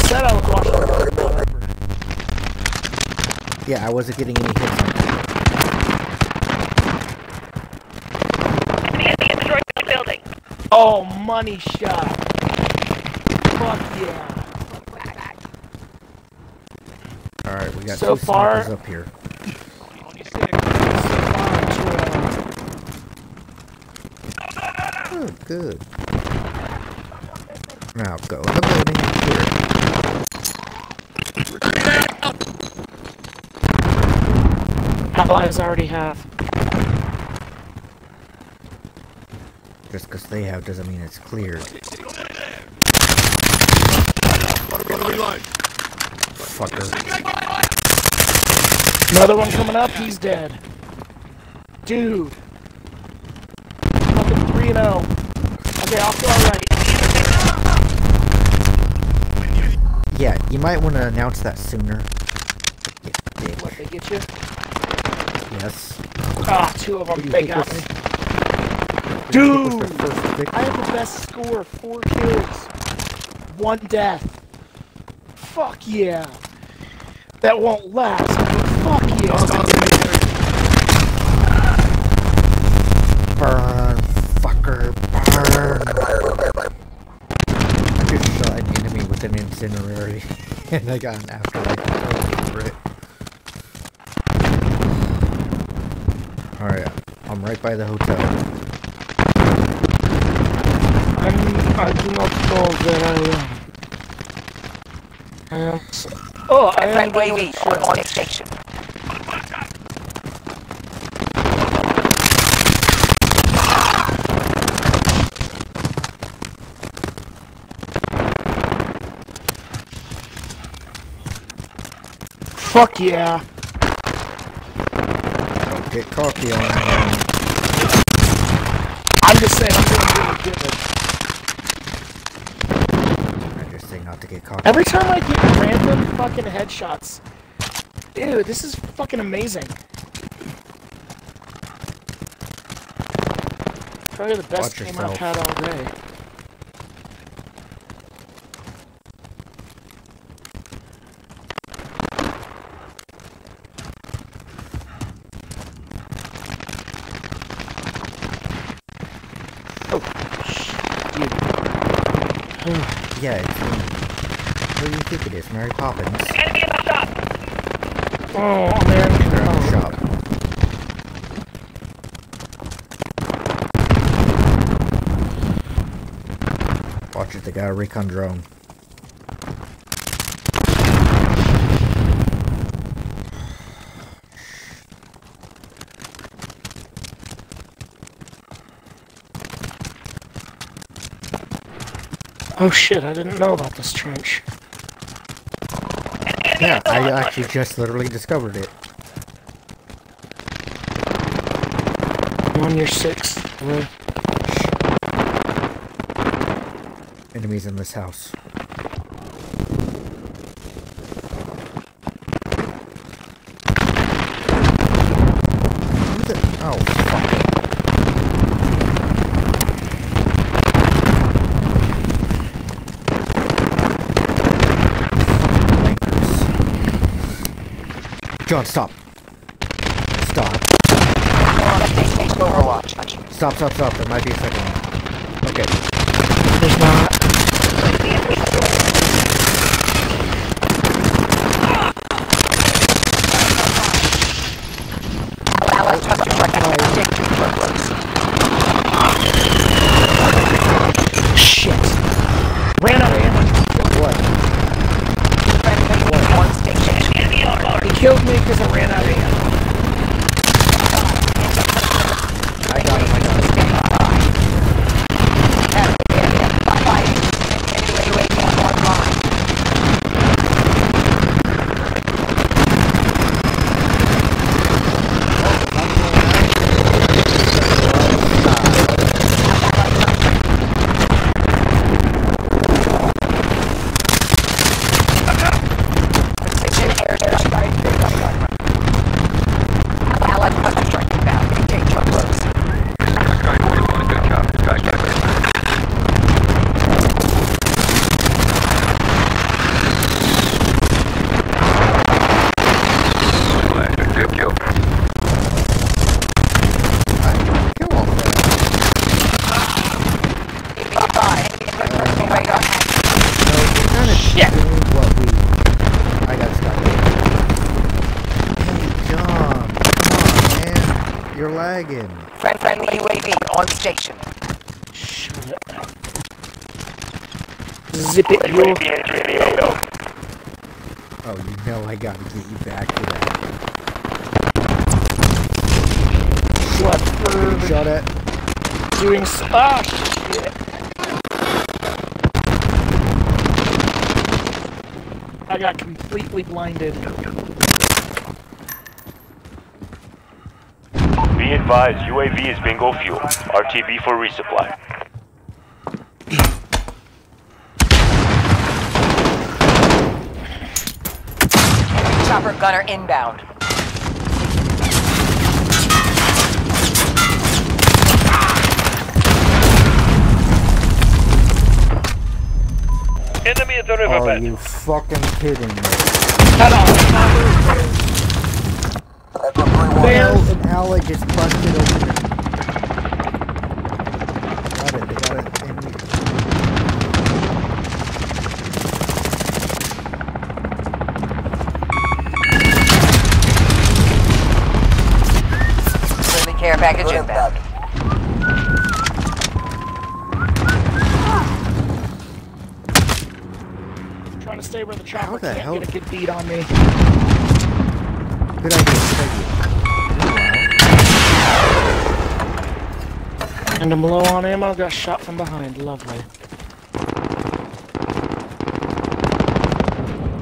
[SPEAKER 2] Said I was watching.
[SPEAKER 1] Yeah, I wasn't getting any hits on that.
[SPEAKER 8] building.
[SPEAKER 2] Oh, money shot. Fuck yeah.
[SPEAKER 1] Alright, We got
[SPEAKER 2] So
[SPEAKER 1] two
[SPEAKER 2] far-
[SPEAKER 1] up here. Oh, good. Now go in the building here.
[SPEAKER 2] Allies already have.
[SPEAKER 1] Just because they have doesn't mean it's cleared. Fucker.
[SPEAKER 2] Another one coming up, he's dead. Dude. Fucking 3 and 0. Okay, I'll go right.
[SPEAKER 1] Yeah, you might want to announce that sooner.
[SPEAKER 2] What, they get you?
[SPEAKER 1] Yes.
[SPEAKER 2] Ah, two of them.
[SPEAKER 1] Who do you
[SPEAKER 2] They
[SPEAKER 1] think
[SPEAKER 2] got
[SPEAKER 1] was-
[SPEAKER 2] me.
[SPEAKER 1] who do you think was
[SPEAKER 2] Dude!
[SPEAKER 1] the first victim?
[SPEAKER 2] I have the best score, four kills. One death. Fuck yeah. That won't last. Fuck yeah.
[SPEAKER 1] Burn, fucker, burn. I just shot an enemy with an incinerary, [laughs] and I got an afterlife penalty for it. Alright, I'm right by the hotel.
[SPEAKER 2] I'm, I do not know where I am. I am. Oh, I am.
[SPEAKER 8] Friend UAV on on station.
[SPEAKER 2] Fuck yeah.
[SPEAKER 1] Don't get cocky on me.
[SPEAKER 2] I'm just saying, I'm doing really good.
[SPEAKER 1] I just say not to get cocky.
[SPEAKER 2] Every time I get random fucking headshots. Dude, this is fucking amazing. Probably the best
[SPEAKER 1] Watch
[SPEAKER 2] game
[SPEAKER 1] yourself.
[SPEAKER 2] I've had all day. Oh, sh- dude.
[SPEAKER 1] Yeah, it's me. Who do you think it is? Mary Poppins?
[SPEAKER 8] Enemy in the shop.
[SPEAKER 2] Oh, man.
[SPEAKER 1] They're at the
[SPEAKER 2] Oh.
[SPEAKER 1] shop. Watch it, they got a recon drone.
[SPEAKER 2] Oh shit, I didn't know about this trench.
[SPEAKER 1] Yeah, I actually just literally discovered it.
[SPEAKER 2] I'm on your sixth.
[SPEAKER 1] Enemies in this house. Oh, fuck. John, stop. Stop.
[SPEAKER 8] On Overwatch.
[SPEAKER 1] Stop, stop, stop. There might be a second one. Okay.
[SPEAKER 2] There's not.
[SPEAKER 8] Allies trust your record. Take two burglars.
[SPEAKER 2] Shit. Ran out of ammo.
[SPEAKER 1] What?
[SPEAKER 8] Friend UAV on station. Enemy on board.
[SPEAKER 2] He killed me because I ran out of ammo.
[SPEAKER 1] I got him, I got him.
[SPEAKER 8] Stand by. Enemy area. Bye-bye. Enemy UAV online. Precision air strike.
[SPEAKER 1] You're.
[SPEAKER 8] Friend- Friendly UAV on station.
[SPEAKER 2] Shut it. Zip it, you.
[SPEAKER 3] UAV entering the AO.
[SPEAKER 1] Oh, you know I gotta get you back for that.
[SPEAKER 2] What for
[SPEAKER 1] Shut it.
[SPEAKER 2] doing s- Ah, shit. I got completely blinded.
[SPEAKER 3] Be advised, UAV is bingo fuel. RTB for resupply.
[SPEAKER 8] Chopper gunner inbound.
[SPEAKER 3] Enemy at the
[SPEAKER 1] Are
[SPEAKER 3] riverbed.
[SPEAKER 1] you fucking kidding me?
[SPEAKER 2] Head on.
[SPEAKER 6] Echo 3-1.
[SPEAKER 1] Well, an ally just busted open. Got it, they got it. in-
[SPEAKER 8] Friendly care package inbound.
[SPEAKER 2] Trying to stay where the chopper
[SPEAKER 1] How the
[SPEAKER 2] can't
[SPEAKER 1] hell-
[SPEAKER 2] get a good beat on me.
[SPEAKER 1] Good idea, good idea.
[SPEAKER 2] And I'm low on ammo, got shot from behind. Lovely.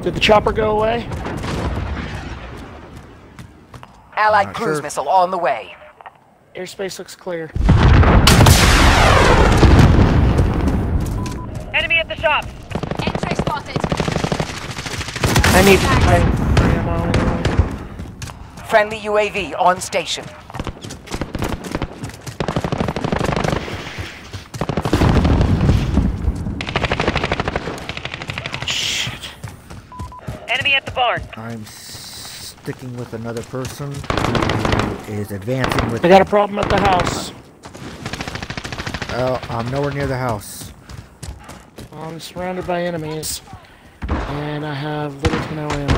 [SPEAKER 2] Did the chopper go away?
[SPEAKER 8] Allied
[SPEAKER 1] Not
[SPEAKER 8] cruise
[SPEAKER 1] sure.
[SPEAKER 8] missile on the way.
[SPEAKER 2] Airspace looks clear.
[SPEAKER 10] Enemy at the shop.
[SPEAKER 7] X-ray spotted.
[SPEAKER 2] I need I, ammo.
[SPEAKER 8] Friendly UAV on station.
[SPEAKER 2] Shit.
[SPEAKER 10] Enemy at the barn.
[SPEAKER 1] I'm sticking with another person who is advancing with...
[SPEAKER 2] I got a problem at the house.
[SPEAKER 1] Oh, I'm nowhere near the house.
[SPEAKER 2] I'm surrounded by enemies. And I have little to no ammo.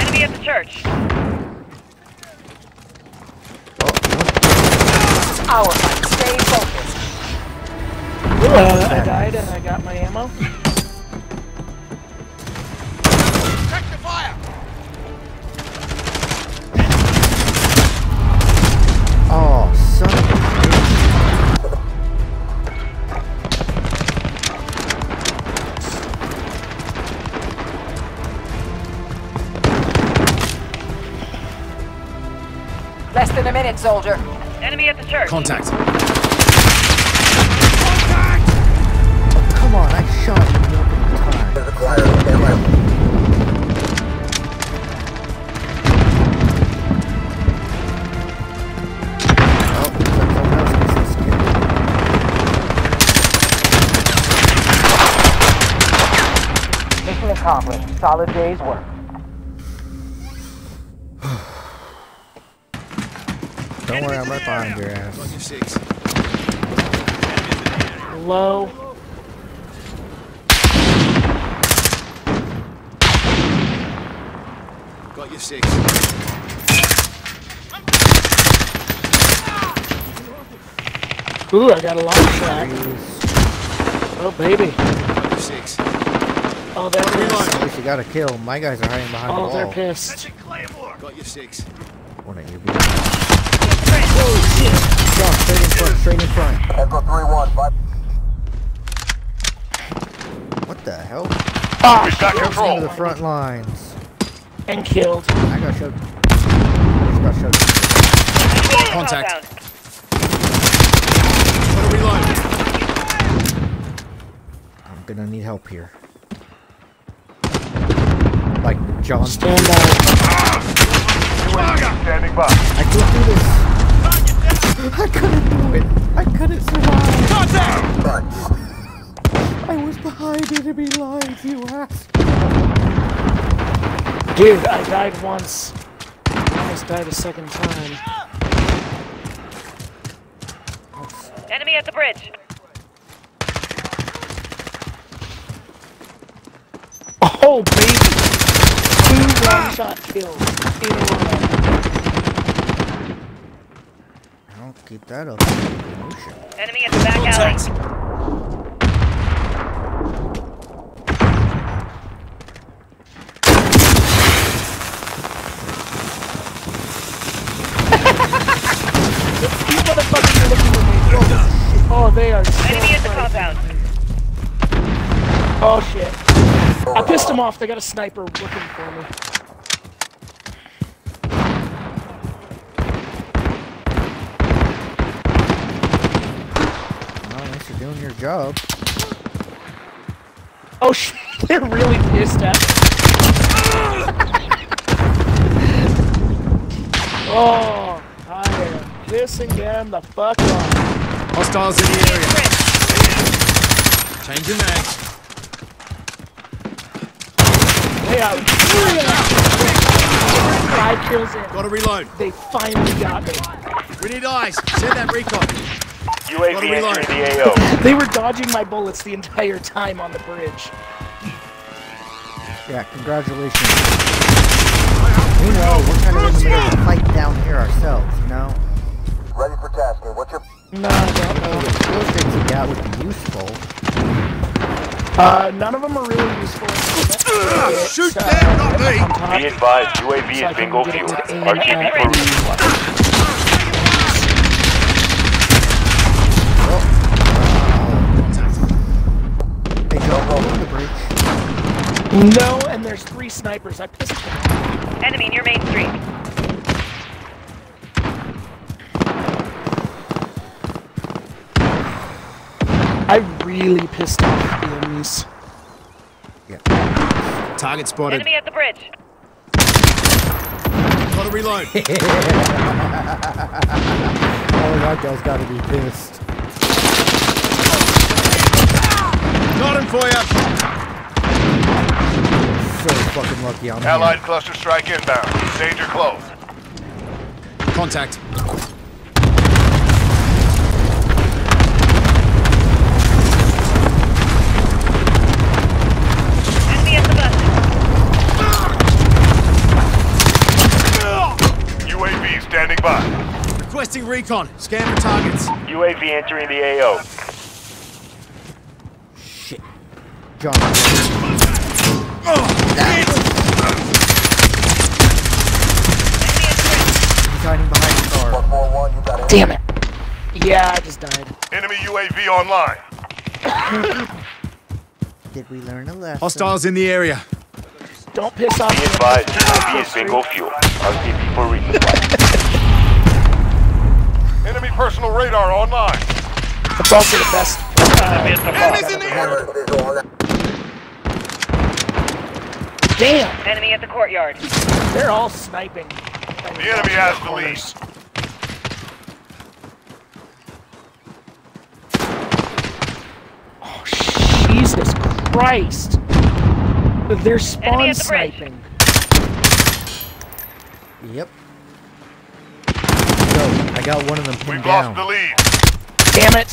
[SPEAKER 10] Enemy at the church.
[SPEAKER 1] Oh,
[SPEAKER 8] our fight. Stay focused.
[SPEAKER 2] Uh, I died and I got my ammo.
[SPEAKER 8] Soldier.
[SPEAKER 10] Enemy at the church.
[SPEAKER 11] Contact. Contact!
[SPEAKER 1] Come on, I shot you multiple times.
[SPEAKER 6] Is acquired. Stand by.
[SPEAKER 1] Someone else gets this kill.
[SPEAKER 8] Mission accomplished. Solid day's work.
[SPEAKER 1] Don't worry, I'm right behind your ass.
[SPEAKER 11] your six.
[SPEAKER 2] Low.
[SPEAKER 11] Got your six.
[SPEAKER 2] Ooh, I got a long shot. Oh, baby.
[SPEAKER 11] Got your six.
[SPEAKER 2] Oh, they're pissed.
[SPEAKER 1] At least you got a kill. My guys are hiding behind
[SPEAKER 2] Oh,
[SPEAKER 1] the
[SPEAKER 2] they're pissed.
[SPEAKER 11] Got your six.
[SPEAKER 1] One of you be- Jump, straight in front, straight in front.
[SPEAKER 6] Echo 3-1. Five.
[SPEAKER 1] What the hell?
[SPEAKER 2] Ah,
[SPEAKER 3] We've got
[SPEAKER 1] Into
[SPEAKER 3] control.
[SPEAKER 1] the front lines.
[SPEAKER 2] and killed.
[SPEAKER 1] I got shot. I just got shot.
[SPEAKER 10] Enemy at the
[SPEAKER 11] Contact.
[SPEAKER 10] compound.
[SPEAKER 11] Got to reload.
[SPEAKER 1] I'm gonna need help here. Like John.
[SPEAKER 2] Stand by.
[SPEAKER 3] UAV standing by.
[SPEAKER 1] I can't do this. I couldn't do it. I couldn't survive.
[SPEAKER 6] Front.
[SPEAKER 1] I was behind enemy lines, you ass.
[SPEAKER 2] Dude, I died once. I almost died a second time.
[SPEAKER 10] Enemy at the bridge.
[SPEAKER 2] Oh, baby. Two one-shot kills in a row.
[SPEAKER 1] I'll keep that up. in.
[SPEAKER 10] Enemy at the back alley.
[SPEAKER 2] These [laughs] motherfuckers are looking at me. Oh, they are so
[SPEAKER 10] Enemy at the compound.
[SPEAKER 2] Oh shit. I pissed them off. They got a sniper looking for me.
[SPEAKER 1] Well, at least you're your job.
[SPEAKER 2] Oh shit. [laughs] They're really pissed at me. [laughs] oh, I am pissing them the fuck off.
[SPEAKER 11] Hostiles in the
[SPEAKER 10] Enemy
[SPEAKER 11] area.
[SPEAKER 10] at the bridge.
[SPEAKER 11] Changing mags.
[SPEAKER 2] They are really Five kills in.
[SPEAKER 11] Gotta reload.
[SPEAKER 2] They finally got me.
[SPEAKER 11] We need eyes. Send that recon.
[SPEAKER 9] UAV
[SPEAKER 11] Gotta
[SPEAKER 9] entering the AO. [laughs]
[SPEAKER 2] They were dodging my bullets the entire time on the bridge.
[SPEAKER 1] Yeah, congratulations. Meanwhile, we're kind of in the middle of a fight down here ourselves, you know?
[SPEAKER 6] Ready for tasking. What's your...
[SPEAKER 2] No, I don't
[SPEAKER 1] Maybe
[SPEAKER 2] know.
[SPEAKER 1] the skill things you got would be useful.
[SPEAKER 2] Uh, none of them are really useful. It's,
[SPEAKER 11] Shoot
[SPEAKER 2] uh,
[SPEAKER 11] them, not me.
[SPEAKER 2] on top,
[SPEAKER 9] Be advised, UAV
[SPEAKER 2] so I
[SPEAKER 9] is
[SPEAKER 2] can
[SPEAKER 9] bingo
[SPEAKER 2] get it
[SPEAKER 9] fuel.
[SPEAKER 2] to aim
[SPEAKER 9] RTB
[SPEAKER 2] at
[SPEAKER 9] for
[SPEAKER 2] the-
[SPEAKER 9] resupply.
[SPEAKER 2] No, and there's three snipers. I pissed them off.
[SPEAKER 10] Enemy near Main Street.
[SPEAKER 2] I really pissed off the enemies. Yeah.
[SPEAKER 11] Target spotted.
[SPEAKER 10] Enemy at the bridge.
[SPEAKER 11] Gotta reload. [laughs]
[SPEAKER 1] Oh, that guy's gotta be pissed.
[SPEAKER 11] Got him for you.
[SPEAKER 1] So fucking lucky I'm
[SPEAKER 3] Allied
[SPEAKER 1] here.
[SPEAKER 3] cluster strike inbound. Danger close.
[SPEAKER 11] Contact.
[SPEAKER 10] Enemy at the bus.
[SPEAKER 3] UAV standing by.
[SPEAKER 11] Requesting recon. Scan for targets.
[SPEAKER 9] UAV entering the AO.
[SPEAKER 1] Shit. John.
[SPEAKER 10] Enemy at the bridge.
[SPEAKER 1] He's hiding behind the car.
[SPEAKER 6] 141, you got it.
[SPEAKER 2] Damn it. Yeah, I just died.
[SPEAKER 3] Enemy UAV online. [coughs]
[SPEAKER 1] Did we learn a lesson?
[SPEAKER 11] Hostiles in the area.
[SPEAKER 2] Don't piss off
[SPEAKER 9] Be
[SPEAKER 2] the
[SPEAKER 9] advised,
[SPEAKER 2] enemies.
[SPEAKER 9] UAV is bingo fuel. RTB for resupply. [laughs]
[SPEAKER 3] Enemy personal radar online.
[SPEAKER 2] It's also the best.
[SPEAKER 3] Enemies in the
[SPEAKER 6] Hammer visual on that.
[SPEAKER 2] damn,
[SPEAKER 10] Enemy at the courtyard.
[SPEAKER 2] they're all sniping.
[SPEAKER 3] The enemy has the lead.
[SPEAKER 2] Oh, Jesus Christ. They're spawn
[SPEAKER 10] the
[SPEAKER 2] sniping.
[SPEAKER 1] Yep. Yo, I got one of them pinned
[SPEAKER 3] We've
[SPEAKER 1] down.
[SPEAKER 3] lost the lead.
[SPEAKER 2] Damn it.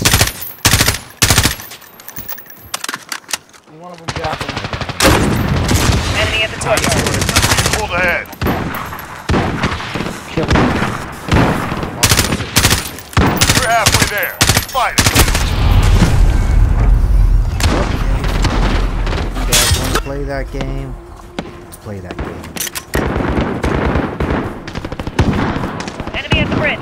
[SPEAKER 2] One of them got me.
[SPEAKER 10] Enemy at the courtyard.
[SPEAKER 3] Pulled ahead.
[SPEAKER 2] Kill him.
[SPEAKER 3] We're halfway there. Fight it.
[SPEAKER 1] Play that game? Let's play that game.
[SPEAKER 10] Enemy at the bridge.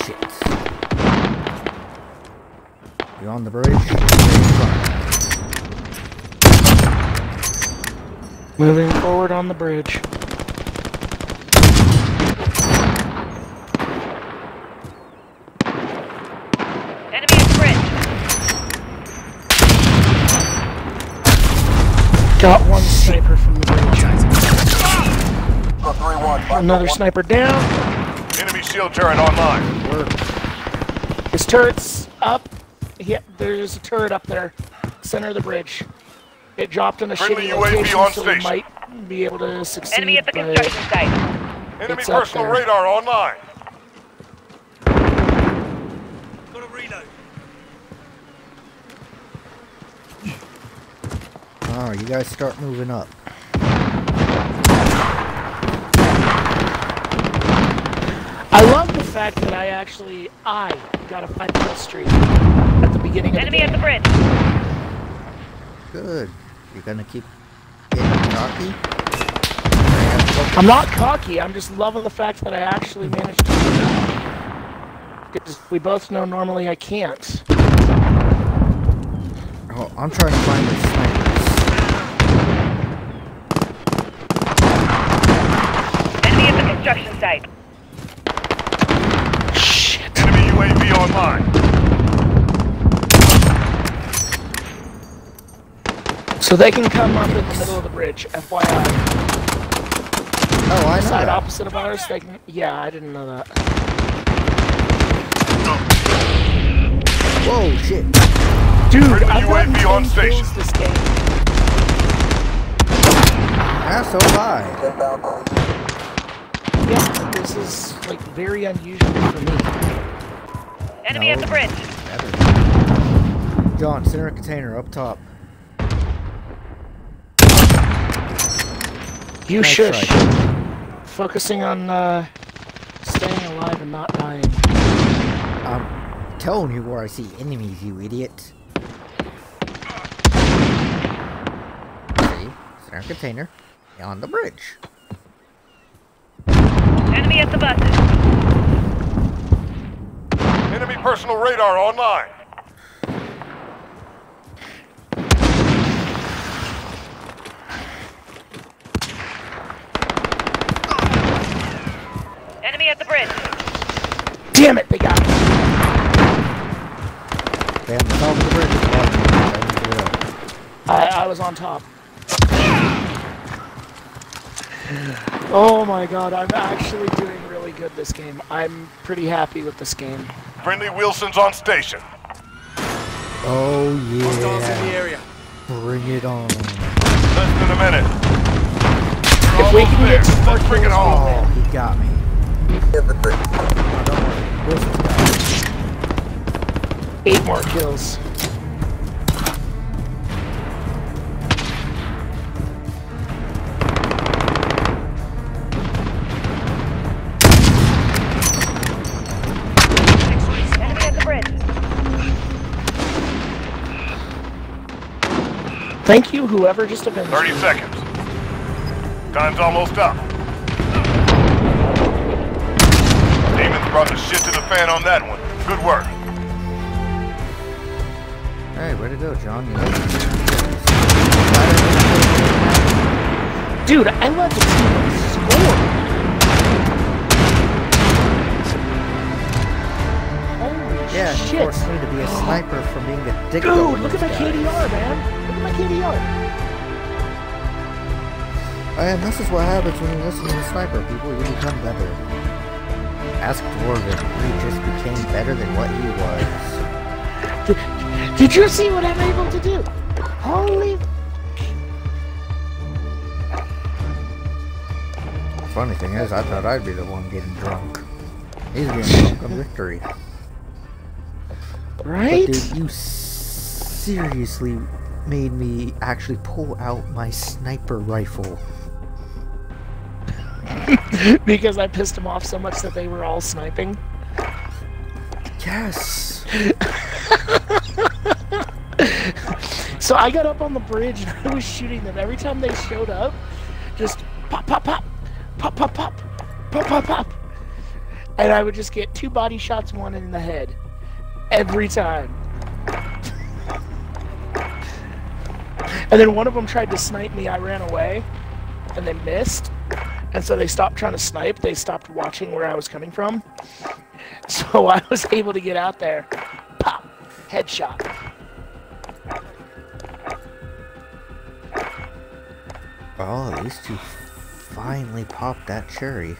[SPEAKER 1] Shit. You on the bridge?
[SPEAKER 2] Moving forward on the bridge.
[SPEAKER 10] Enemy at the bridge.
[SPEAKER 2] Got one sniper from the bridge.
[SPEAKER 6] Go 3-1. five
[SPEAKER 2] Another sniper down.
[SPEAKER 3] Enemy shield turret online.
[SPEAKER 2] His turret's up. Yeah, there's a turret up there. Center of the bridge. It dropped in a
[SPEAKER 3] Friendly
[SPEAKER 2] shitty
[SPEAKER 3] UAV
[SPEAKER 2] location,
[SPEAKER 3] on
[SPEAKER 2] so we might be able to succeed.
[SPEAKER 10] Enemy at the construction site.
[SPEAKER 3] Enemy personal radar online.
[SPEAKER 1] Oh, you guys start moving up.
[SPEAKER 2] I love the fact that I actually I got a five kill streak at the beginning of
[SPEAKER 10] Enemy
[SPEAKER 2] the
[SPEAKER 10] at the bridge.
[SPEAKER 1] Good. You're gonna keep getting cocky?
[SPEAKER 2] I'm not cocky. I'm just loving the fact that I actually managed to. Because we both know normally I can't.
[SPEAKER 1] Oh, I'm trying to find the snipers.
[SPEAKER 10] Enemy at the construction site.
[SPEAKER 2] Shit.
[SPEAKER 3] Enemy UAV online.
[SPEAKER 2] So they can come up in the middle of the bridge, FYI.
[SPEAKER 1] Oh, I know
[SPEAKER 2] Side
[SPEAKER 1] that.
[SPEAKER 2] opposite of ours, they can... Yeah, I didn't know that.
[SPEAKER 1] Whoa, shit.
[SPEAKER 2] Dude,
[SPEAKER 3] Friendly
[SPEAKER 2] I've gotten
[SPEAKER 3] UAV on
[SPEAKER 2] 10
[SPEAKER 3] station.
[SPEAKER 2] kills this game.
[SPEAKER 1] Ah, so high.
[SPEAKER 2] Yeah, this is, like, very unusual for me.
[SPEAKER 10] Enemy
[SPEAKER 1] No.
[SPEAKER 10] at the bridge.
[SPEAKER 1] Better. John, center a container up top.
[SPEAKER 2] You
[SPEAKER 1] Nice
[SPEAKER 2] shush.
[SPEAKER 1] try.
[SPEAKER 2] Focusing on, uh, staying alive and not dying.
[SPEAKER 1] I'm telling you where I see enemies, you idiot. See? Center container. On the bridge.
[SPEAKER 10] Enemy at the buses.
[SPEAKER 3] Enemy personal radar online.
[SPEAKER 10] Enemy at the bridge.
[SPEAKER 2] Damn it, they got me.
[SPEAKER 1] They on the top of the bridge. at the. I need to get up.
[SPEAKER 2] I, I was on top. Oh my god, I'm actually doing really good this game. I'm pretty happy with this game.
[SPEAKER 3] Friendly Wheelson's on station.
[SPEAKER 1] Oh
[SPEAKER 11] Hostiles in the
[SPEAKER 1] yeah.
[SPEAKER 11] area.
[SPEAKER 1] Bring it on.
[SPEAKER 3] Less than a minute.
[SPEAKER 2] If we can
[SPEAKER 3] there.
[SPEAKER 2] get some
[SPEAKER 3] Let's bring it
[SPEAKER 2] kills,
[SPEAKER 3] home.
[SPEAKER 1] Oh, he got me.
[SPEAKER 6] Infantry.
[SPEAKER 1] Don't worry. Wheelson's got me.
[SPEAKER 2] Eight more kills. Thank you, whoever just avenged
[SPEAKER 3] 30
[SPEAKER 2] me.
[SPEAKER 3] seconds. Time's almost up. Demons brought the shit to the fan on that one. Good work.
[SPEAKER 1] Hey, way to go, John. You know,
[SPEAKER 2] Dude, I led the team score. Holy
[SPEAKER 1] yeah,
[SPEAKER 2] shit.
[SPEAKER 1] he forced me to be a sniper from being a dick.
[SPEAKER 2] Dude, look at my KDR, man. Look at my KDR.
[SPEAKER 1] And this is what happens when you listen to a sniper, people. You become better. Ask Dwarven. He just became better than what he was.
[SPEAKER 2] Did you see what I'm able to do? Holy.
[SPEAKER 1] Funny thing is, I thought I'd be the one getting drunk. He's getting drunk on victory.
[SPEAKER 2] Right?
[SPEAKER 1] But dude, you seriously made me actually pull out my sniper rifle. [laughs]
[SPEAKER 2] because I pissed them off so much that they were all sniping.
[SPEAKER 1] Yes. [laughs]
[SPEAKER 2] So I got up on the bridge and [laughs] I was shooting them every time they showed up. Just pop, pop, pop, pop, pop, pop, pop, pop, pop, and I would just get two body shots, one in the head, every time. And then one of them tried to snipe me. I ran away, and they missed. And so they stopped trying to snipe. They stopped watching where I was coming from. [laughs] So I was able to get out there. Pop. Headshot.
[SPEAKER 1] Oh, at least you finally popped that cherry.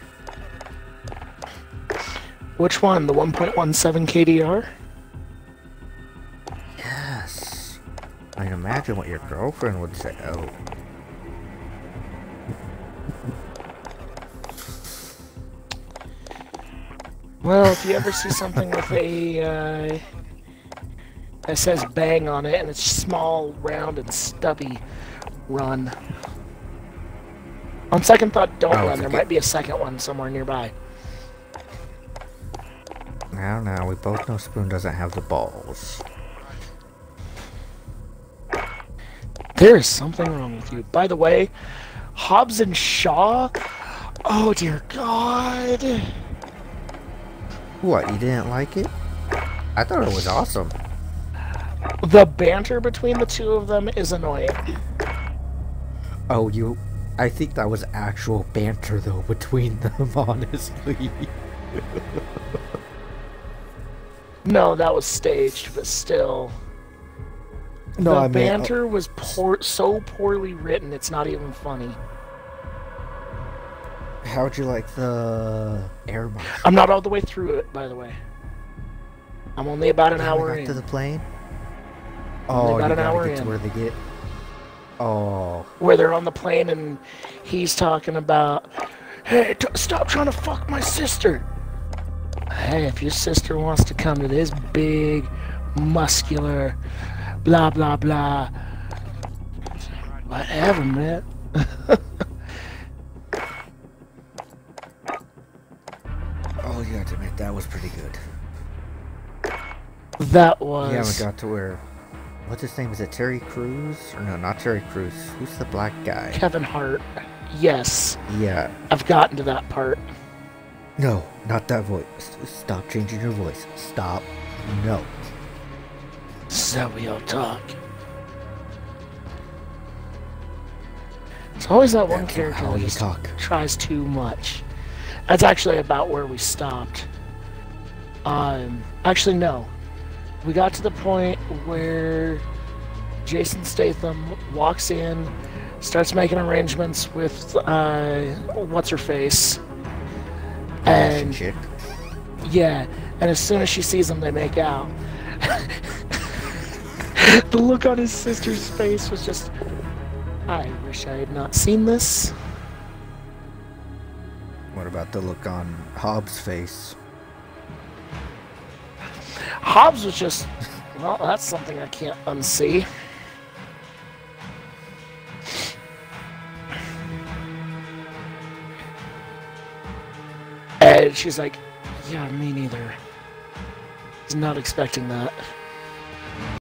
[SPEAKER 2] Which one? The 1.17 KDR?
[SPEAKER 1] I can imagine what your girlfriend would say. Oh.
[SPEAKER 2] Well, if you ever see something with a uh, It says bang on it, and it's small, round, and stubby. Run. On second thought, don't
[SPEAKER 1] Oh,
[SPEAKER 2] run. There might be a second one somewhere nearby.
[SPEAKER 1] Now, now, we both know Spoon doesn't have the balls.
[SPEAKER 2] There is something wrong with you. By the way, Hobbs and Shaw. Oh dear God.
[SPEAKER 1] What, you didn't like it? I thought it was awesome.
[SPEAKER 2] The banter between the two of them is annoying.
[SPEAKER 1] Oh, you... I think that was actual banter, though, between them, [laughs] honestly.
[SPEAKER 2] No, that was staged, but still.
[SPEAKER 1] No,
[SPEAKER 2] the
[SPEAKER 1] I mean, uh,
[SPEAKER 2] banter was poor, so poorly written, it's not even funny.
[SPEAKER 1] How'd you like the air marshal?
[SPEAKER 2] I'm not all the way through it, by the way. I'm only about an
[SPEAKER 1] How
[SPEAKER 2] hour in.
[SPEAKER 1] to the plane? Oh,
[SPEAKER 2] about an hour in.
[SPEAKER 1] where they get... Oh,
[SPEAKER 2] Where they're on the plane and he's talking about, hey, t- stop trying to fuck my sister. Hey, if your sister wants to come to this big, muscular, blah, blah, blah. Whatever, man. [laughs]
[SPEAKER 1] oh, you have to admit, that was pretty good.
[SPEAKER 2] That was.
[SPEAKER 1] haven't got to where... What's his name? Is it Terry Crews? Or no, not Terry Crews. Who's the black guy?
[SPEAKER 2] Kevin Hart. Yes,
[SPEAKER 1] Yeah.
[SPEAKER 2] I've gotten to that part.
[SPEAKER 1] No, not that voice. Stop changing your voice. Stop. No.
[SPEAKER 2] So we'll talk. It's always that one character that just
[SPEAKER 1] talk.
[SPEAKER 2] tries too much. That's actually about where we stopped. Um, actually, no. We got to the point where Jason Statham walks in, starts making arrangements with uh, what's her face, and yeah, and as soon as she sees him, they make out. [laughs] [laughs] the look on his sister's face was just. I wish I had not seen this.
[SPEAKER 1] What about the look on Hobbs' face?
[SPEAKER 2] Hobbs was just. Well, that's something I can't unsee. And she's like, Yeah, me neither. He's not expecting that.